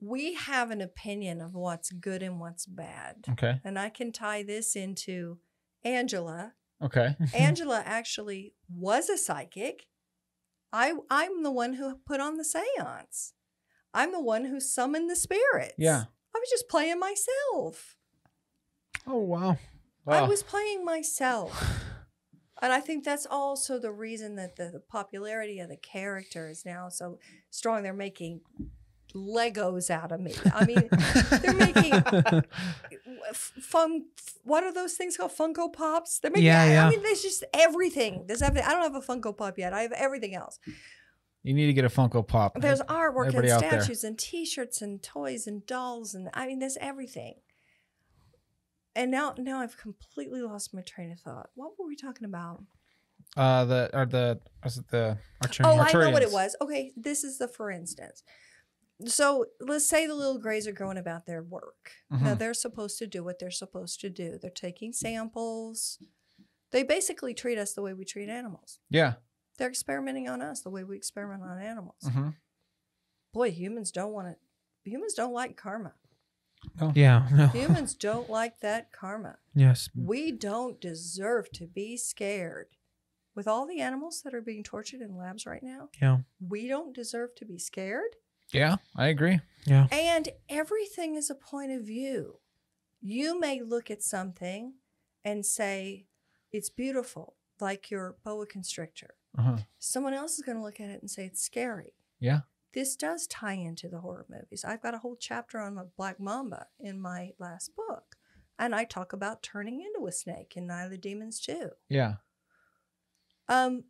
We have an opinion of what's good and what's bad, Okay. and I can tie this into Angela. Okay. <laughs> Angela actually was a psychic. I I'm the one who put on the séance. I'm the one who summoned the spirits. Yeah. I was just playing myself. Oh wow. I was playing myself. <sighs> And I think that's also the reason that the, the popularity of the character is now so strong. They're making Legos out of me. I mean, <laughs> they're making fun. What are those things called? Funko Pops. They're making. Yeah, yeah. I mean, there's just everything. There's everything. I don't have a Funko Pop yet. I have everything else. You need to get a Funko Pop. There's artwork and everybody there. statues and T-shirts and toys and dolls and I mean, there's everything. And now, now I've completely lost my train of thought. What were we talking about? uh the or the was it the Arturian. Oh, I know what it was. Okay, this is the for instance. So let's say the little grays are going about their work. Now Mhm. they're supposed to do what they're supposed to do. They're taking samples. They basically treat us the way we treat animals. yeah. They're experimenting on us the way we experiment on animals. Mm-hmm. Boy, humans don't want it. Humans don't like karma. Yeah. No. Humans don't like that karma. Yes. We don't deserve to be scared. With all the animals that are being tortured in labs right now, Yeah. we don't deserve to be scared. Yeah, I agree. Yeah. And everything is a point of view. You may look at something and say, it's beautiful, like your boa constrictor. Uh-huh. Someone else is going to look at it and say, it's scary. Yeah. This does tie into the horror movies. I've got a whole chapter on my Black Mamba in my last book. And I talk about turning into a snake in Night of the Demons too. Yeah. Um,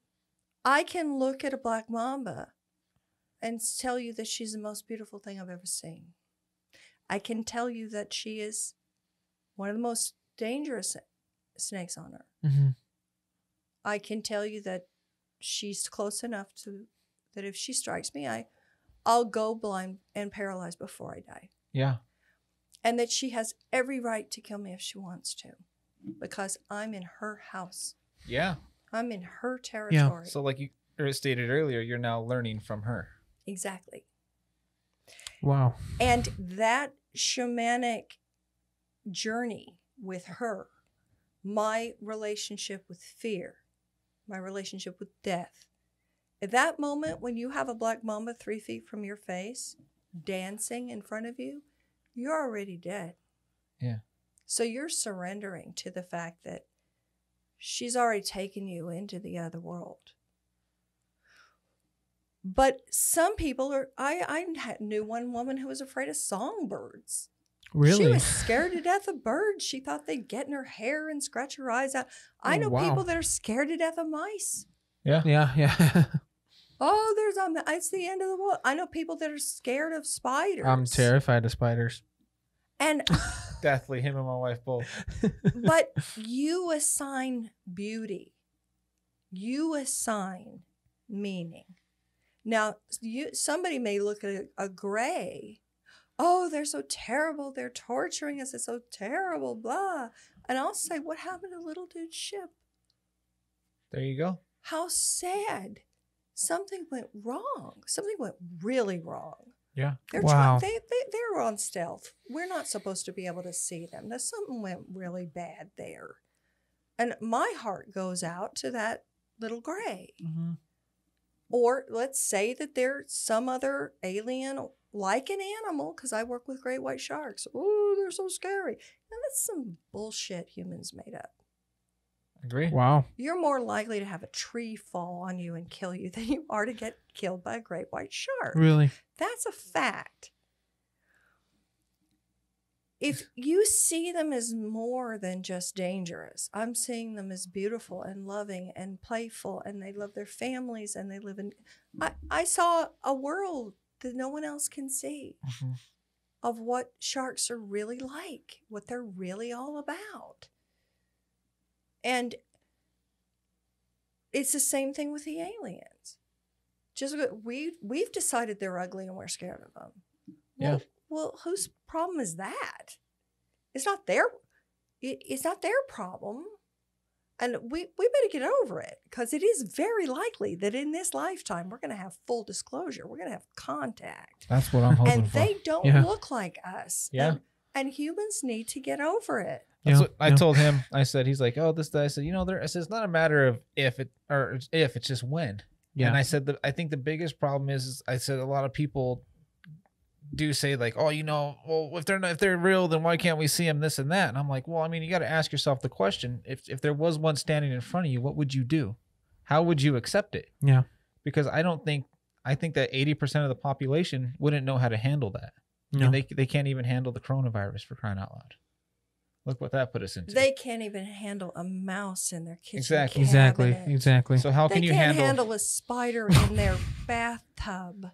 I can look at a black mamba and tell you that she's the most beautiful thing I've ever seen. I can tell you that she is one of the most dangerous snakes on earth. hmm I can tell you that she's close enough to that if she strikes me, I I'll go blind and paralyzed before I die. Yeah. And that she has every right to kill me if she wants to. Because I'm in her house. Yeah. I'm in her territory. Yeah. So like you er, stated earlier, you're now learning from her. exactly. Wow. And that shamanic journey with her, my relationship with fear, my relationship with death, at that moment when you have a black mamba three feet from your face dancing in front of you, you're already dead. Yeah. So you're surrendering to the fact that she's already taken you into the other world. But some people are. I I knew one woman who was afraid of songbirds. Really? She was <laughs> scared to death of birds. She thought they'd get in her hair and scratch her eyes out. I Oh, know wow. people that are scared to death of mice. Yeah. yeah. Yeah. <laughs> Oh, there's um, it's the end of the world. I know people that are scared of spiders. I'm terrified of spiders. And <laughs> <laughs> deathly. Him and my wife both. but <laughs> you assign beauty you assign meaning now you somebody may look at a, a gray oh they're so terrible they're torturing us it's so terrible blah and i'll say what happened to little dude's ship There you go. how sad something went wrong something went really wrong. Yeah. they're Wow. trying they, they they're on stealth. We're not supposed to be able to see them. Now something went really bad there. And my heart goes out to that little gray. Mm-hmm. or let's say that there's some other alien like an animal because i work with great white sharks. Oh they're so scary. Now that's some bullshit humans made up Agree. Wow. you're more likely to have a tree fall on you and kill you <laughs> than you are to get killed by a great white shark Really? That's a fact. If you see them as more than just dangerous, I'm seeing them as beautiful and loving and playful, and they love their families and they live in. I, I saw a world that no one else can see Mhm. of what sharks are really like, what they're really all about. And it's the same thing with the aliens. Just we we've decided they're ugly and we're scared of them. Yeah. Well, well whose problem is that? It's not their it, it's not their problem. And we, we better get over it because it is very likely that in this lifetime we're going to have full disclosure. We're going to have contact That's what I'm hoping and for. they don't Yeah. look like us. Yeah. And, and humans need to get over it. That's Yeah, what I yeah. told him. I said, he's like, oh, this. That. I said, you know, there. I said, it's not a matter of if it or if it's just when. Yeah. And I said that I think the biggest problem is, is I said a lot of people do say like, oh, you know, well, if they're not, if they're real, then why can't we see them? This and that. And I'm like, well, I mean, you got to ask yourself the question: if if there was one standing in front of you, what would you do? How would you accept it? Yeah. Because I don't think I think that 80% of the population wouldn't know how to handle that. I No. mean, they they can't even handle the coronavirus for crying out loud. Look what that put us into. They can't even handle a mouse in their kitchen. Exactly. exactly. cabinet. Exactly. so how They can you can't handle, handle a spider <laughs> in their bathtub.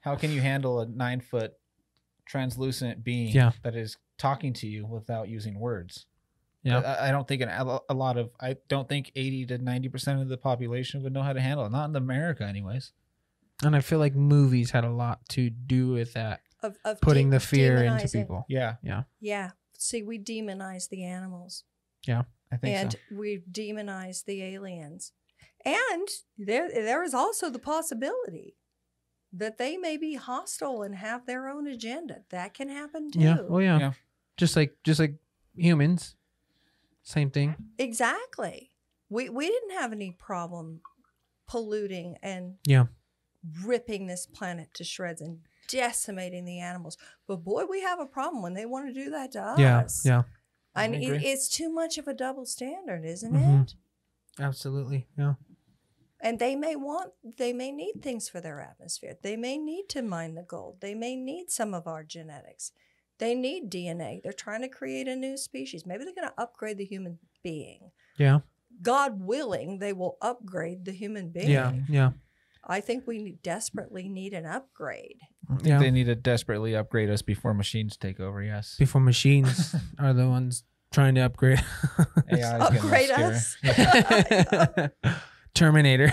how can you handle a nine foot translucent being Yeah. that is talking to you without using words? Yeah. I, I don't think an, a lot of I don't think 80 to 90 percent of the population would know how to handle it. Not in America, anyways. And I feel like movies had a lot to do with that, Of, of putting de- the fear into people. Yeah. Yeah, Yeah. See, we demonize the animals Yeah, I think and so. we demonize the aliens. And there, there is also the possibility that they may be hostile and have their own agenda. That can happen too. Yeah. Oh yeah. Yeah. Just like just like humans. Same thing. Exactly. We we didn't have any problem polluting and Yeah. ripping this planet to shreds and decimating the animals. But boy, we have a problem when they want to do that to us. Yeah. And I it, it's too much of a double standard, isn't Mhm. it? Absolutely. Yeah. And they may want, they may need things for their atmosphere. They may need to mine the gold. They may need some of our genetics. They need DNA. They're trying to create a new species. Maybe they're going to upgrade the human being. Yeah. God willing, they will upgrade the human being. Yeah. Yeah. I think we desperately need an upgrade. Yeah. They need to desperately upgrade us before machines take over. Yes. Before machines <laughs> are the ones trying to upgrade. AI is upgrade us. <laughs> <laughs> Terminator.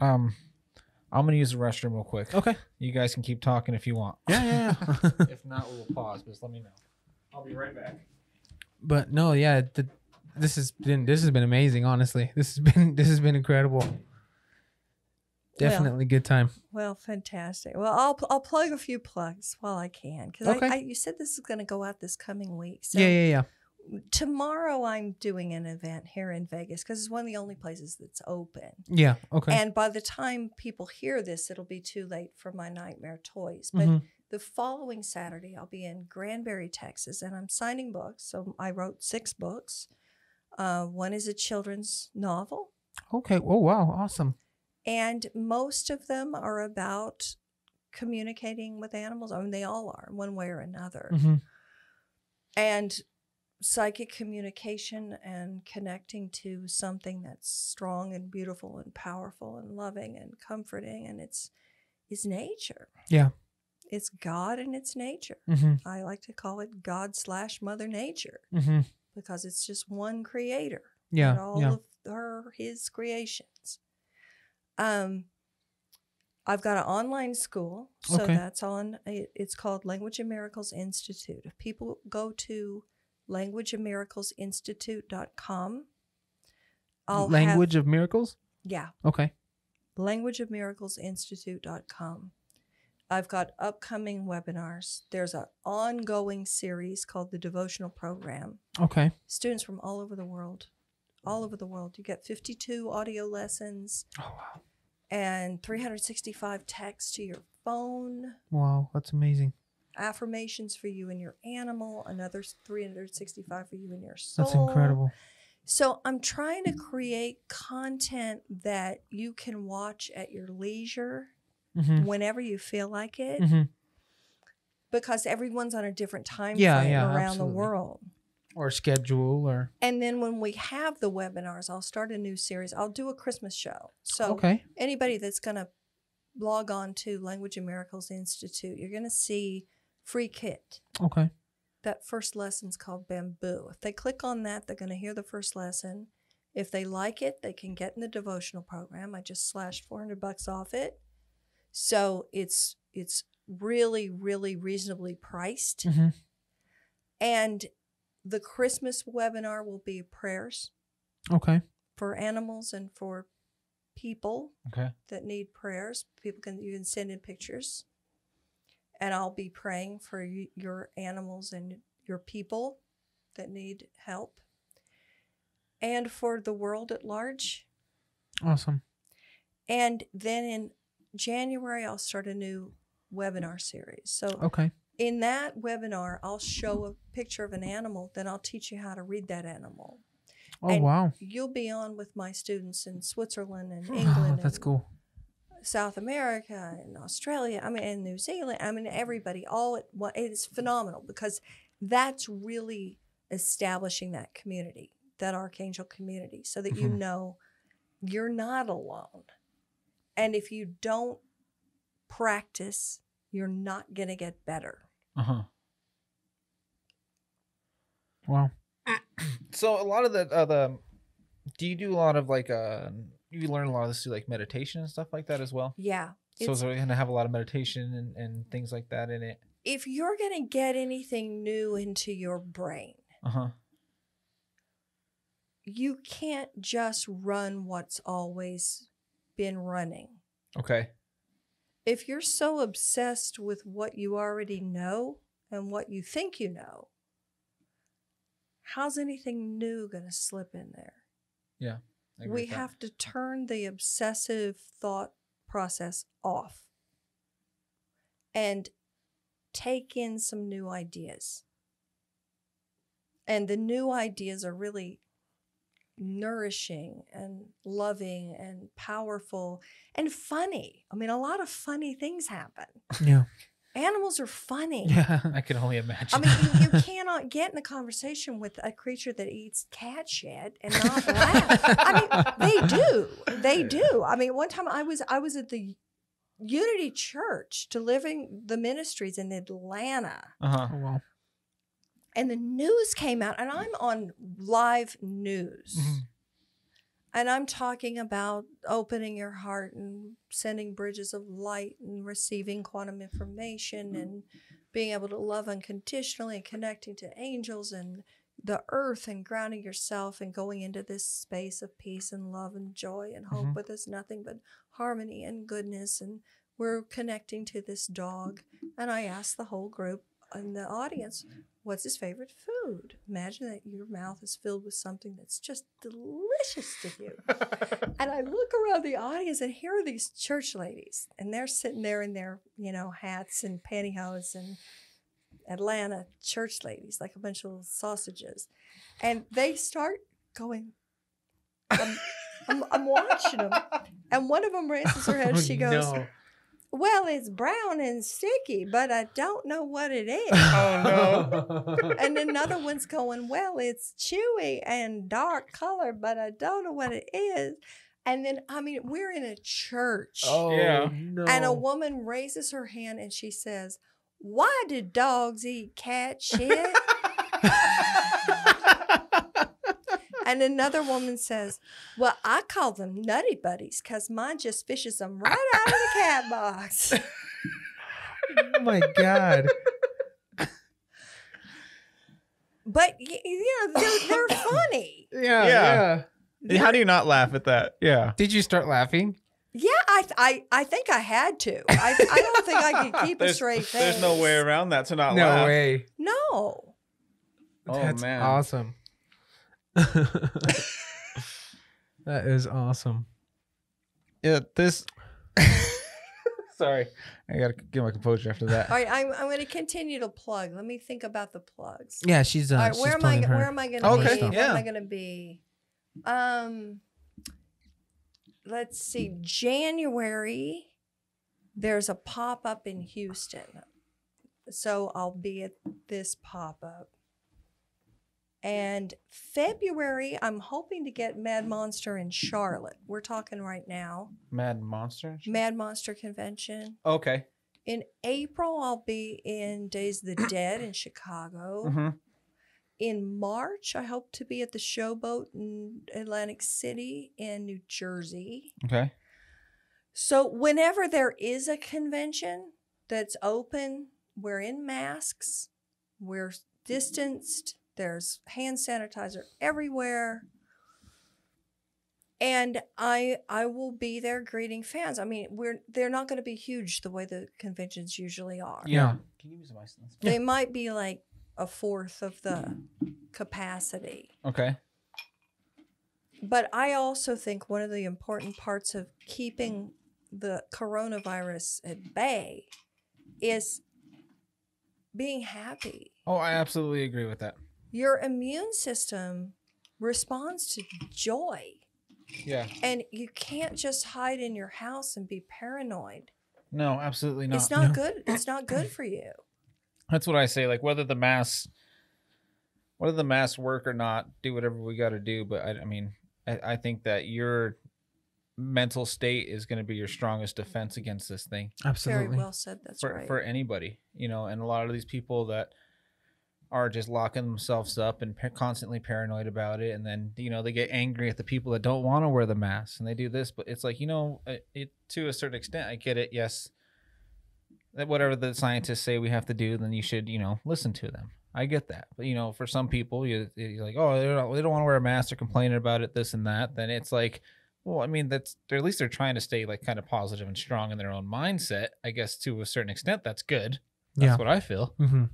Um, I'm gonna use the restroom real quick. okay. You guys can keep talking if you want. Yeah, yeah, yeah. if not, we will pause. But just let me know. I'll be right back. but no, yeah, the, this has been this has been amazing. Honestly, this has been this has been incredible. Definitely good time. Well, fantastic. Well, I'll I'll plug a few plugs while I can because Okay. I, I, you said this is going to go out this coming week. So yeah, yeah, yeah. tomorrow I'm doing an event here in Vegas because it's one of the only places that's open. Yeah. Okay. And by the time people hear this, it'll be too late for my nightmare toys. But Mhm. the following Saturday, I'll be in Granbury, Texas, and I'm signing books. So I wrote six books. Uh, one is a children's novel, Okay. Oh wow. Awesome. And most of them are about communicating with animals. I mean, they all are, one way or another. hmm and psychic communication and connecting to something that's strong and beautiful and powerful and loving and comforting and it's is nature Yeah. It's God and it's nature. Mm-hmm. I like to call it God slash Mother Nature Mm-hmm. because it's just one creator. Yeah. all yeah. of her his creations. Um, I've got an online school, so Okay. that's on. It's called Language and Miracles Institute. If people go to languageandmiraclesinstitute.com, I'll Language have, of miracles. yeah, Okay. languageofmiraclesinstitute.com. I've got upcoming webinars. There's an ongoing series called the Devotional Program. Okay. Students from all over the world, all over the world. You get 52 audio lessons Oh wow. and 365 texts to your phone, Wow, that's amazing. affirmations for you and your animal, another 365 for you and your soul. That's incredible. So I'm trying to create content that you can watch at your leisure Mm-hmm. whenever you feel like it Mm-hmm. because everyone's on a different time Yeah, frame yeah, around absolutely. the world. Or schedule or And then when we have the webinars, I'll start a new series. I'll do a Christmas show. So okay. anybody that's going to log on to Language and Miracles Institute, you're going to see free kit. Okay. That first lesson's called Bamboo. If they click on that, they're going to hear the first lesson. If they like it, they can get in the devotional program. I just slashed 400 bucks off it. So it's it's really really reasonably priced. Mm-hmm. And the Christmas webinar will be prayers Okay. for animals and for people Okay. that need prayers. People can you can send in pictures, and I'll be praying for y- your animals and your people that need help, and for the world at large. Awesome. And then in January, I'll start a new webinar series. So Okay. In that webinar, I'll show a picture of an animal, then I'll teach you how to read that animal. Oh And wow. You'll be on with my students in Switzerland and Oh, <sighs> England. that's and cool. South America and Australia. I mean, and New Zealand. I mean, everybody. All at one. It is phenomenal because that's really establishing that community, that archangel community, so that you Mhm. know you're not alone. And if you don't practice, you're not going to get better. Uh huh. <clears throat> Wow. So a lot of the uh, the do you do a lot of like uh you learn a lot of this through like meditation and stuff like that as well? Yeah. So It's, is it gonna have a lot of meditation and, and things like that in it? if you're going to get anything new into your brain, Uh huh. you can't just run what's always been running. Okay. If you're so obsessed with what you already know and what you think you know, how's anything new going to slip in there? Yeah. We have to turn the obsessive thought process off and take in some new ideas. And the new ideas are really nourishing and loving and powerful and funny. I mean, a lot of funny things happen. Yeah. Animals are funny. <laughs> Yeah. I can only imagine. I mean, you, you <laughs> cannot get in a conversation with a creature that eats cat shit and not laugh. I mean, they do. They do. I mean, one time I was I was at the Unity Church delivering the ministries in Atlanta, uh huh. Oh wow. And the news came out, and I'm on live news. Mhm. And I'm talking about opening your heart and sending bridges of light and receiving quantum information and being able to love unconditionally and connecting to angels and the earth and grounding yourself and going into this space of peace and love and joy and hope Mhm. with us nothing but harmony and goodness and we're connecting to this dog and i asked the whole group in the audience what's his favorite food imagine that your mouth is filled with something that's just delicious to you <laughs> and I look around the audience and here are these church ladies, and they're sitting there in their, you know, hats and pantyhose and Atlanta church ladies, like a bunch of sausages. And they start going, I'm, I'm, I'm watching them. And one of them raises her head. <laughs> Oh, She goes, no. Well, it's brown and sticky, but I don't know what it is. Oh, no. <laughs> and another one's going, Well, it's chewy and dark color, but I don't know what it is. And then, I mean, we're in a church. Yeah. no. And a woman raises her hand and she says, Why do dogs eat cat shit? <laughs> and another woman says, Well, I call them nutty buddies because mine just fishes them right out of the cat <laughs> box. oh my god. But, y- you know, they're, they're <laughs> funny. Yeah. Yeah. Yeah. How do you not laugh at that? Yeah. Did you start laughing? Yeah, I, th- I, I think I had to. I, I don't think I could keep a <laughs> There's- straight face. There's no way around that to not no laugh. way. No. Oh, That's man. awesome. <laughs> that is awesome. Yeah, this. <laughs> Sorry, I gotta get my composure after that. All right, I'm, I'm going to continue to plug. Let me think about the plugs. Yeah, she's uh, All right, she's where am I? her. Where am I going to Okay, be? Where am I going to be? Um, let's see. January, there's a pop up in Houston, so I'll be at this pop up. And February, I'm hoping to get Mad Monster in Charlotte. We're talking right now. Mad Monster. Mad Monster Convention. Okay. In April, I'll be in Days of the <clears throat> Dead in Chicago. Mm-hmm. In March, I hope to be at the Showboat in Atlantic City in New Jersey. Okay. So, whenever there is a convention that's open, we're in masks, we're distanced, there's hand sanitizer everywhere. And I I will be there greeting fans. I mean, we're they're not going to be huge the way the conventions usually are. Yeah. Can you use my license? They might be like a fourth of the capacity. Okay. But I also think one of the important parts of keeping the coronavirus at bay is being happy. Oh, I absolutely agree with that. Your immune system responds to joy, Yeah. and you can't just hide in your house and be paranoid. No, absolutely not. It's not No. good. It's not good for you. <coughs> That's what I say. Like whether the mass, whether the mass work or not, do whatever we got to do. But I, I mean, I, I think that your mental state is going to be your strongest defense against this thing Absolutely. Very well said. That's for right. for anybody. You know, and a lot of these people that are just locking themselves up and constantly paranoid about it, and then you know they get angry at the people that don't want to wear the mask, and they do this. But it's like you know, it, it to a certain extent, I get it. Yes, that whatever the scientists say we have to do, then you should you know listen to them. I get that, but you know, for some people, you you're like, oh, they don't, they don't want to wear a mask, they're complaining about it, this and that. Then it's like, well, I mean, that's at least they're trying to stay like kind of positive and strong in their own mindset. I guess to a certain extent, that's good. That's Yeah. what I feel. Mm-hmm.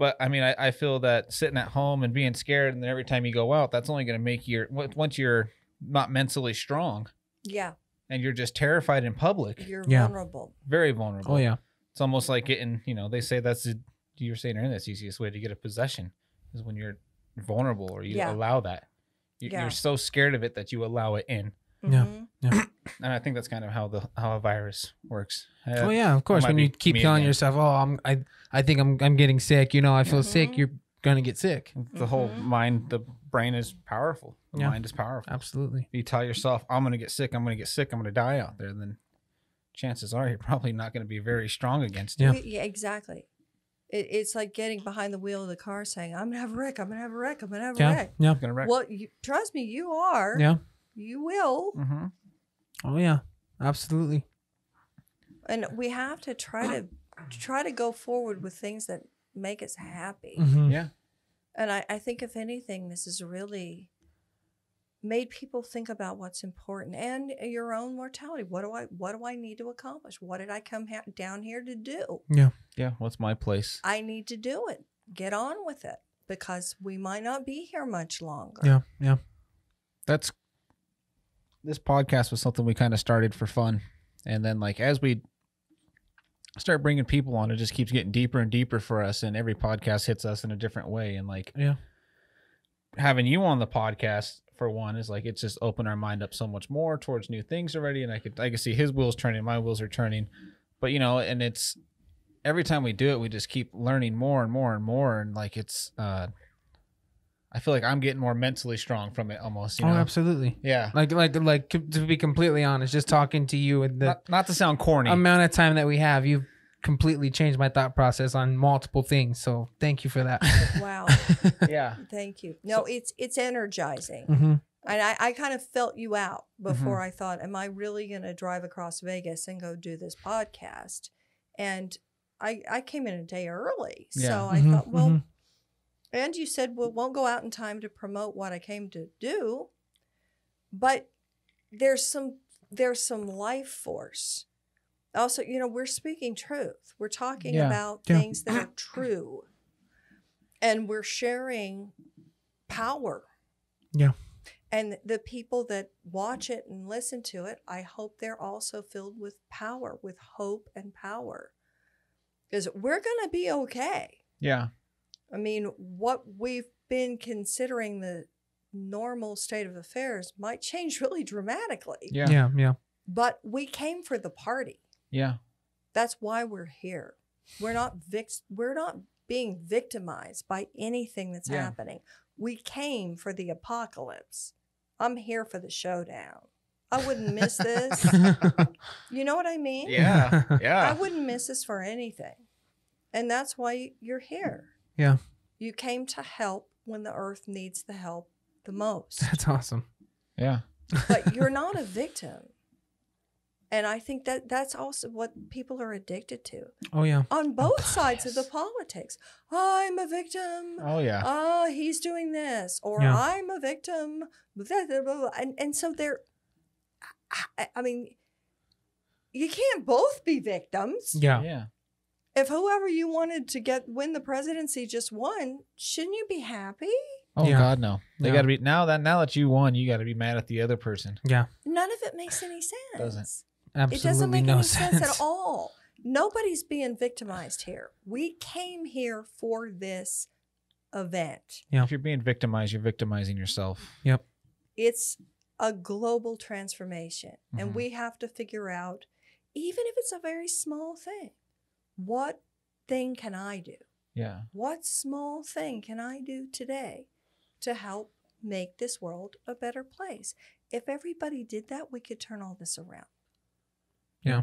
But I mean, I, I feel that sitting at home and being scared, and then every time you go out, that's only going to make you on- once you're not mentally strong yeah, and you're just terrified in public, you're Yeah. vulnerable. very vulnerable. Oh yeah. It's almost like getting, you know, they say that's the you're saying earlier, that's the easiest way to get a possession is when you're vulnerable or you Yeah. allow that. You, Yeah. You're so scared of it that you allow it in, mm-hmm. Yeah. Mhm. <coughs> and I think that's kind of how the how a virus works. Uh, Oh yeah, of course. When you keep telling again. yourself, "Oh, I'm I I think I'm I'm getting sick," you know, I feel sick. Mhm. You're gonna get sick. The whole Mhm. mind, the brain is powerful. The Yeah. mind is powerful. Absolutely. If you tell yourself, I'm going to get sick, I'm going to get sick, I'm going to die out there, then chances are you're probably not going to be very strong against it. Yeah. Yeah, exactly. It, it's like getting behind the wheel of the car saying, I'm going to have a wreck, I'm going to have a wreck, I'm going to have a wreck. Yeah. wreck. Yeah. Going to wreck. Well, you, trust me, you are. Yeah. You will. hmm Oh yeah. Absolutely. And we have to try to try to go forward with things that make us happy. Mhm. Yeah. And I, I think if anything, this has really made people think about what's important and your own mortality. What do I what do I need to accomplish? What did I come ha- down here to do? Yeah. Yeah. What's my place? I need to do it. Get on with it because we might not be here much longer. Yeah. Yeah. That's this podcast was something we kind of started for fun. And then, like, as we start bringing people on, it just keeps getting deeper and deeper for us. And every podcast hits us in a different way. And, like, Yeah. having you on the podcast for one is like it's just opened our mind up so much more towards new things already and i could i could see his wheels turning my wheels are turning but you know and it's every time we do it we just keep learning more and more and more and like it's uh I feel like I'm getting more mentally strong from it almost. You oh, know? absolutely. Yeah. Like, like, like to be completely honest, just talking to you and the Not, not to sound corny. amount of time that we have, you've completely changed my thought process on multiple things. So thank you for that. <laughs> Wow. <laughs> yeah. Thank you. No, it's it's energizing. hmm And I, I kind of felt you out before I thought, am I really going to drive across Vegas and go do this podcast? And I I came in a day early. Yeah. So I Mhm, thought, well, mhm. And you said, well, won't go out in time to promote what I came to do. But there's some there's some life force. Also, you know, we're speaking truth. We're talking Yeah. about Yeah. things that are true. And we're sharing power. Yeah. And the people that watch it and listen to it, I hope they're also filled with power, with hope and power. Because we're going to be okay. Yeah. I mean, what we've been considering the normal state of affairs might change <laughs> really dramatically. Yeah. Yeah, yeah. But we came for the party. Yeah. That's why we're here. We're not vic- we're not being victimized by anything that's Yeah. happening. We came for the apocalypse. I'm here for the showdown. I wouldn't miss <laughs> this. You know what I mean? Yeah. Yeah. I wouldn't miss this for anything. And that's why you're here. Yeah. You came to help when the earth needs the help the most. That's awesome. Yeah. but <laughs> you're not a victim. And I think that that's also what people are addicted to Oh yeah. on both sides of the politics. I'm a victim. Oh yeah. Oh, he's doing this, or Yeah. I'm a victim. blah, blah, blah, blah. And and so they're. I, I mean, you can't both be victims. Yeah. Yeah. If whoever you wanted to get win the presidency just won, shouldn't you be happy? Oh Yeah. God, no. They Yeah. got to be now that now that you won, you got to be mad at the other person. Yeah. None of it makes any sense. Doesn't. Absolutely it doesn't make no any sense. <laughs> sense at all. Nobody's being victimized here. We came here for this event. Yeah. If you're being victimized, you're victimizing yourself. Yep, it's a global transformation, Mhm. and we have to figure out, even if it's a very small thing, what thing can I do? Yeah. What small thing can I do today to help make this world a better place? If everybody did that, we could turn all this around. Yeah.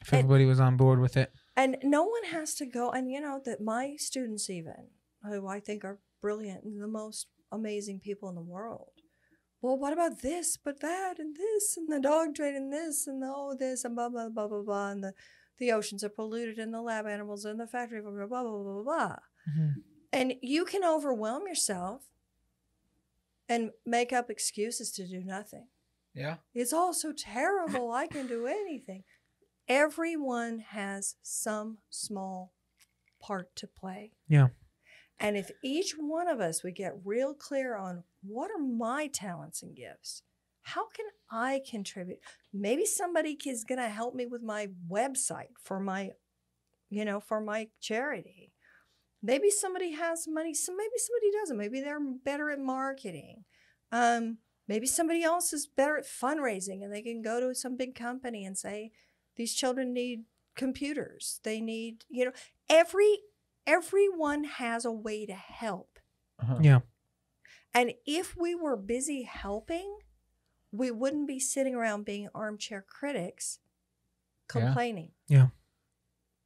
If everybody was on board with it. And no one has to go, and you know, that my students, even who I think are brilliant and the most amazing people in the world. Well, what about this, but that, and this, and the dog trade, and this, and the oh, this, and blah, blah, blah, blah, blah, and the, the oceans are polluted, and the lab animals, and the factory, blah, blah, blah, blah, blah, blah. Mm-hmm. And you can overwhelm yourself and make up excuses to do nothing. Yeah. It's all so terrible. I can do anything. Everyone has some small part to play. Yeah. And if each one of us would get real clear on what are my talents and gifts, how can I contribute? Maybe somebody is going to help me with my website for my, you know, for my charity. Maybe somebody has money, so maybe somebody doesn't. Maybe they're better at marketing. Um, maybe somebody else is better at fundraising and they can go to some big company and say, these children need computers. They need, you know, every everyone has a way to help. Uh-huh. Yeah. And if we were busy helping, we wouldn't be sitting around being armchair critics complaining. Yeah.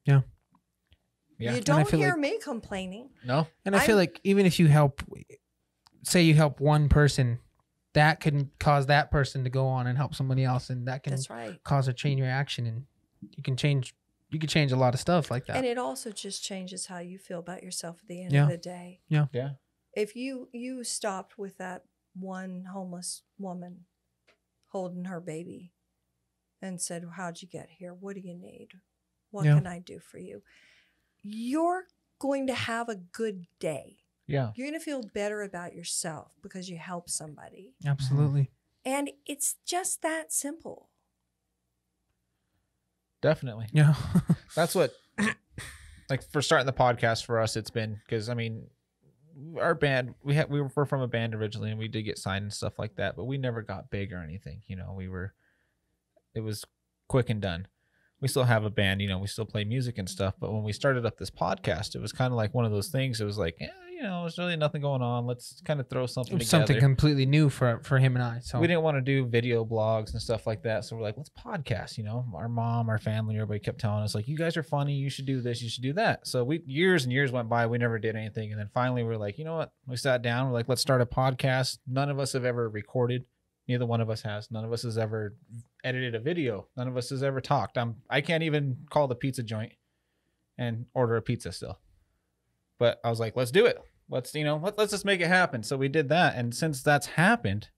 complaining. Yeah. You don't hear like- me complaining. No. And I feel I'm- like even if you help, say you help one person, that can cause that person to go on and help somebody else, and that can That's right. cause a chain reaction, and you can change. You can change a lot of stuff like that. And it also just changes how you feel about yourself at the end Yeah. of the day. Yeah. Yeah. If you you stopped with that one homeless woman holding her baby and said, "How'd you get here? What do you need? What Yeah. can I do for you?" You're going to have a good day. Yeah. You're going to feel better about yourself because you help somebody. Absolutely. Mm-hmm. And it's just that simple. Definitely. Yeah. That's what <laughs> like for starting the podcast for us it's been because I mean our band we had we were from a band originally and we did get signed and stuff like that, but we never got big or anything. You know, we were it was quick and done. We still have a band, you know, we still play music and stuff, but when we started up this podcast, it was kind of like one of those things. It was like, eh, you know, there's really nothing going on. Let's kind of throw something It was together. something completely new for for him and I. So we didn't want to do video blogs and stuff like that. So we're like, let's podcast. You know, our mom, our family, everybody kept telling us like, you guys are funny. You should do this. You should do that. So we years and years went by. We never did anything. And then finally, we are like, you know what? We sat down. We're like, let's start a podcast. None of us have ever recorded. Neither one of us has. None of us has ever edited a video. None of us has ever talked. I'm. I can't even call the pizza joint and order a pizza still. But I was like, let's do it. Let's you know, let, let's just make it happen. So we did that, and since that's happened,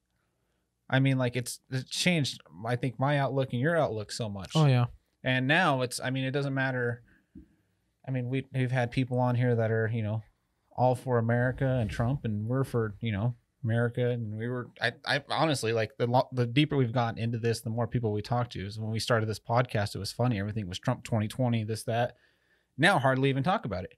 I mean, like it's, it's changed. I think my outlook and your outlook so much. Oh yeah. And now it's. I mean, it doesn't matter. I mean, we we've had people on here that are you know, all for America and Trump, and we're for you know America, and we were. I, I honestly like the lo- the deeper we've gotten into this, the more people we talk to. Is when we started this podcast, it was funny. Everything was Trump 2020, this that. Now hardly even talk about it.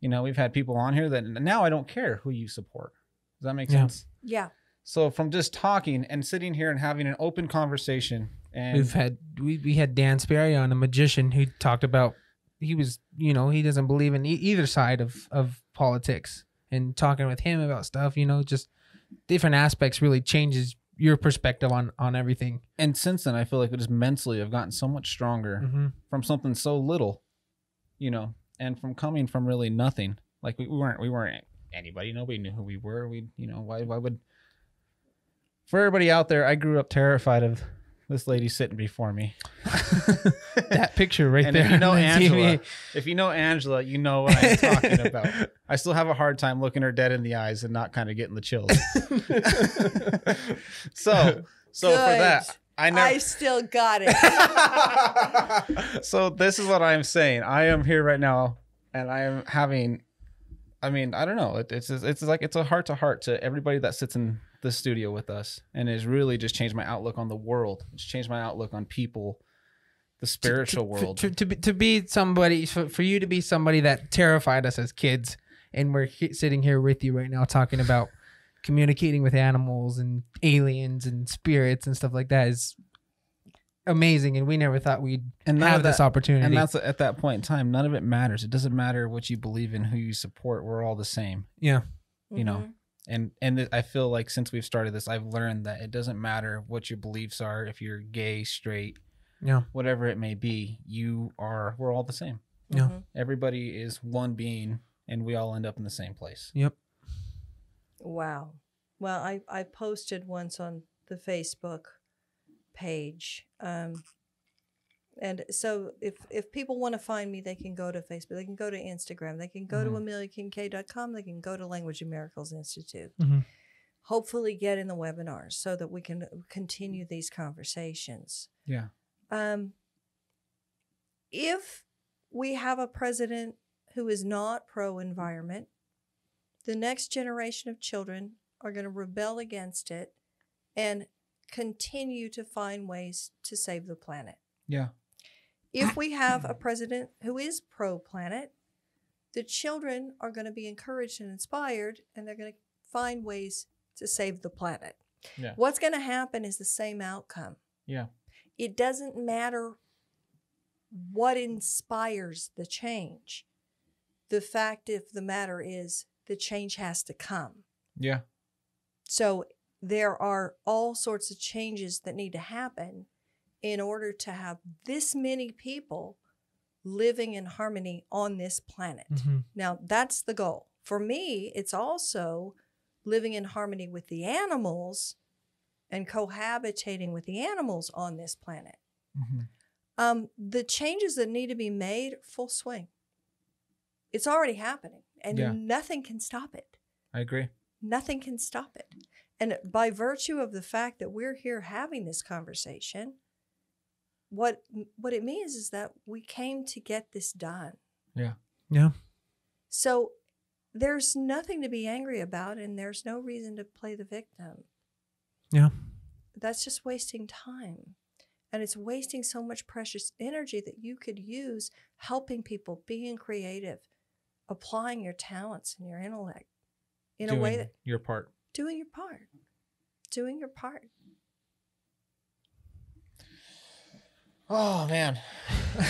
You know, we've had people on here that now I don't care who you support. Does that make Yeah. sense? Yeah. So from just talking and sitting here and having an open conversation, and We've had we, we had Dan Sperry on, a magician who talked about he was you know he doesn't believe in e- either side of of politics, and talking with him about stuff, you know, just different aspects really changes your perspective on on everything. and since then, I feel like we just mentally have gotten so much stronger Mm-hmm. from something so little, you know, and from coming from really nothing. Like we, we weren't we weren't anybody. Nobody knew who we were. We you know why why would for everybody out there, I grew up terrified of this lady sitting before me. <laughs> That picture right and there. if you know on Angela, TV. if you know Angela, you know what I'm talking about. <laughs> I still have a hard time looking her dead in the eyes and not kind of getting the chills. <laughs> so, so for that, Good. I I still got it. <laughs> so this is what I'm saying. I am here right now, and I am having. I mean, I don't know. It, it's it's like it's a heart to heart to everybody that sits in the studio with us, and it's really just changed my outlook on the world. It's changed my outlook on people, the spiritual to, world. To, to, be, to be somebody, for, for you to be somebody that terrified us as kids, and we're he- sitting here with you right now talking about communicating with animals and aliens and spirits and stuff like that is amazing. And we never thought we'd and none have of this opportunity. And that's at that point in time, none of it matters. It doesn't matter what you believe in, who you support. We're all the same. yeah. You know, Mhm. And and th- I feel like since we've started this, I've learned that it doesn't matter what your beliefs are. If you're gay, straight, Yeah. whatever it may be, you are. We're all the same. Yeah. Mhm. Everybody is one being, and we all end up in the same place. Yep. Wow. Well, I, I posted once on the Facebook page. Um, and so if if people want to find me, they can go to Facebook, they can go to Instagram, they can go Mhm. to ameliakinkade.com, they can go to Language and Miracles Institute. Mhm. Hopefully get in the webinars so that we can continue these conversations. Yeah. Um, if we have a president who is not pro environment, the next generation of children are going to rebel against it and continue to find ways to save the planet. Yeah. If we have a president who is pro planet, the children are going to be encouraged and inspired and they're going to find ways to save the planet. Yeah. What's going to happen is the same outcome Yeah. it doesn't matter what inspires the change. The fact of the matter is the change has to come. Yeah. So there are all sorts of changes that need to happen in order to have this many people living in harmony on this planet. Mhm. Now, that's the goal. For me, it's also living in harmony with the animals and cohabitating with the animals on this planet. hmm Um, the changes that need to be made, full swing. It's already happening, and Yeah. nothing can stop it. I agree. Nothing can stop it. And by virtue of the fact that we're here having this conversation, what what it means is that we came to get this done. Yeah. Yeah. So there's nothing to be angry about, and there's no reason to play the victim. Yeah. That's just wasting time. And it's wasting so much precious energy that you could use helping people, being creative, applying your talents and your intellect in a way that your part. doing your part. Doing your part. Oh man.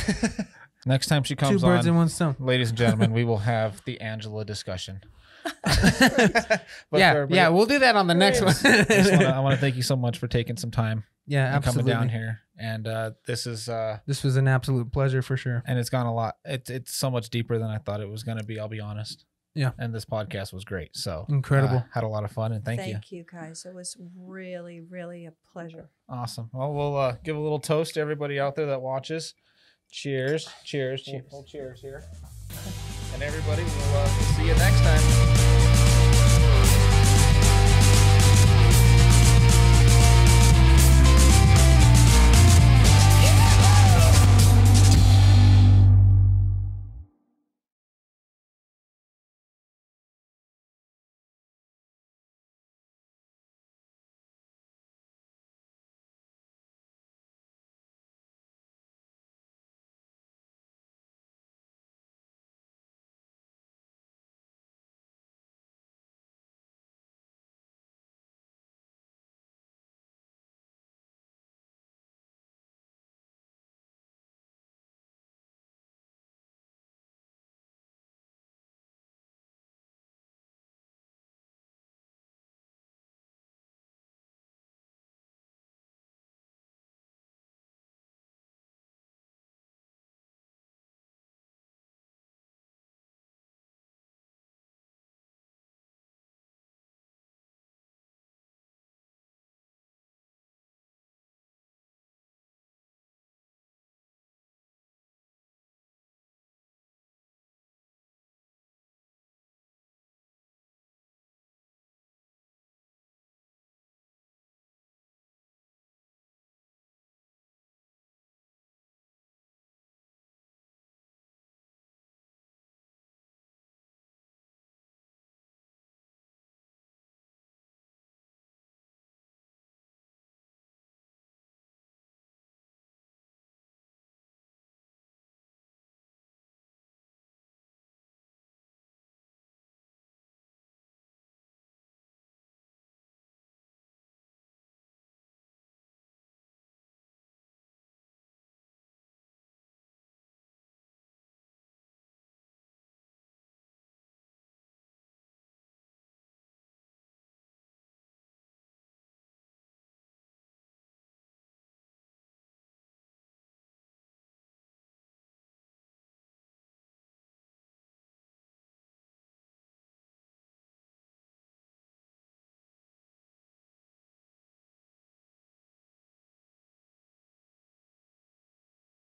<laughs> Next time she comes Two comes birds on, in one stone. ladies and gentlemen, we will have the Angela discussion. <laughs> But yeah, yeah, we'll do that on the next one. I just wanna- I want to <laughs> thank you so much for taking some time yeah, and absolutely. coming down here. And uh, this is uh, This was an absolute pleasure for sure. and it's gone a lot. It's it's so much deeper than I thought it was going to be. I'll be honest. Yeah. And this podcast was great. So Incredible. uh, had a lot of fun and thank, you. Thank you guys. It was really, really a pleasure. Awesome. Well, we'll uh, give a little toast to everybody out there that watches. Cheers. Cheers. Cheers. Cheers here. And everybody, we'll uh, see you next time.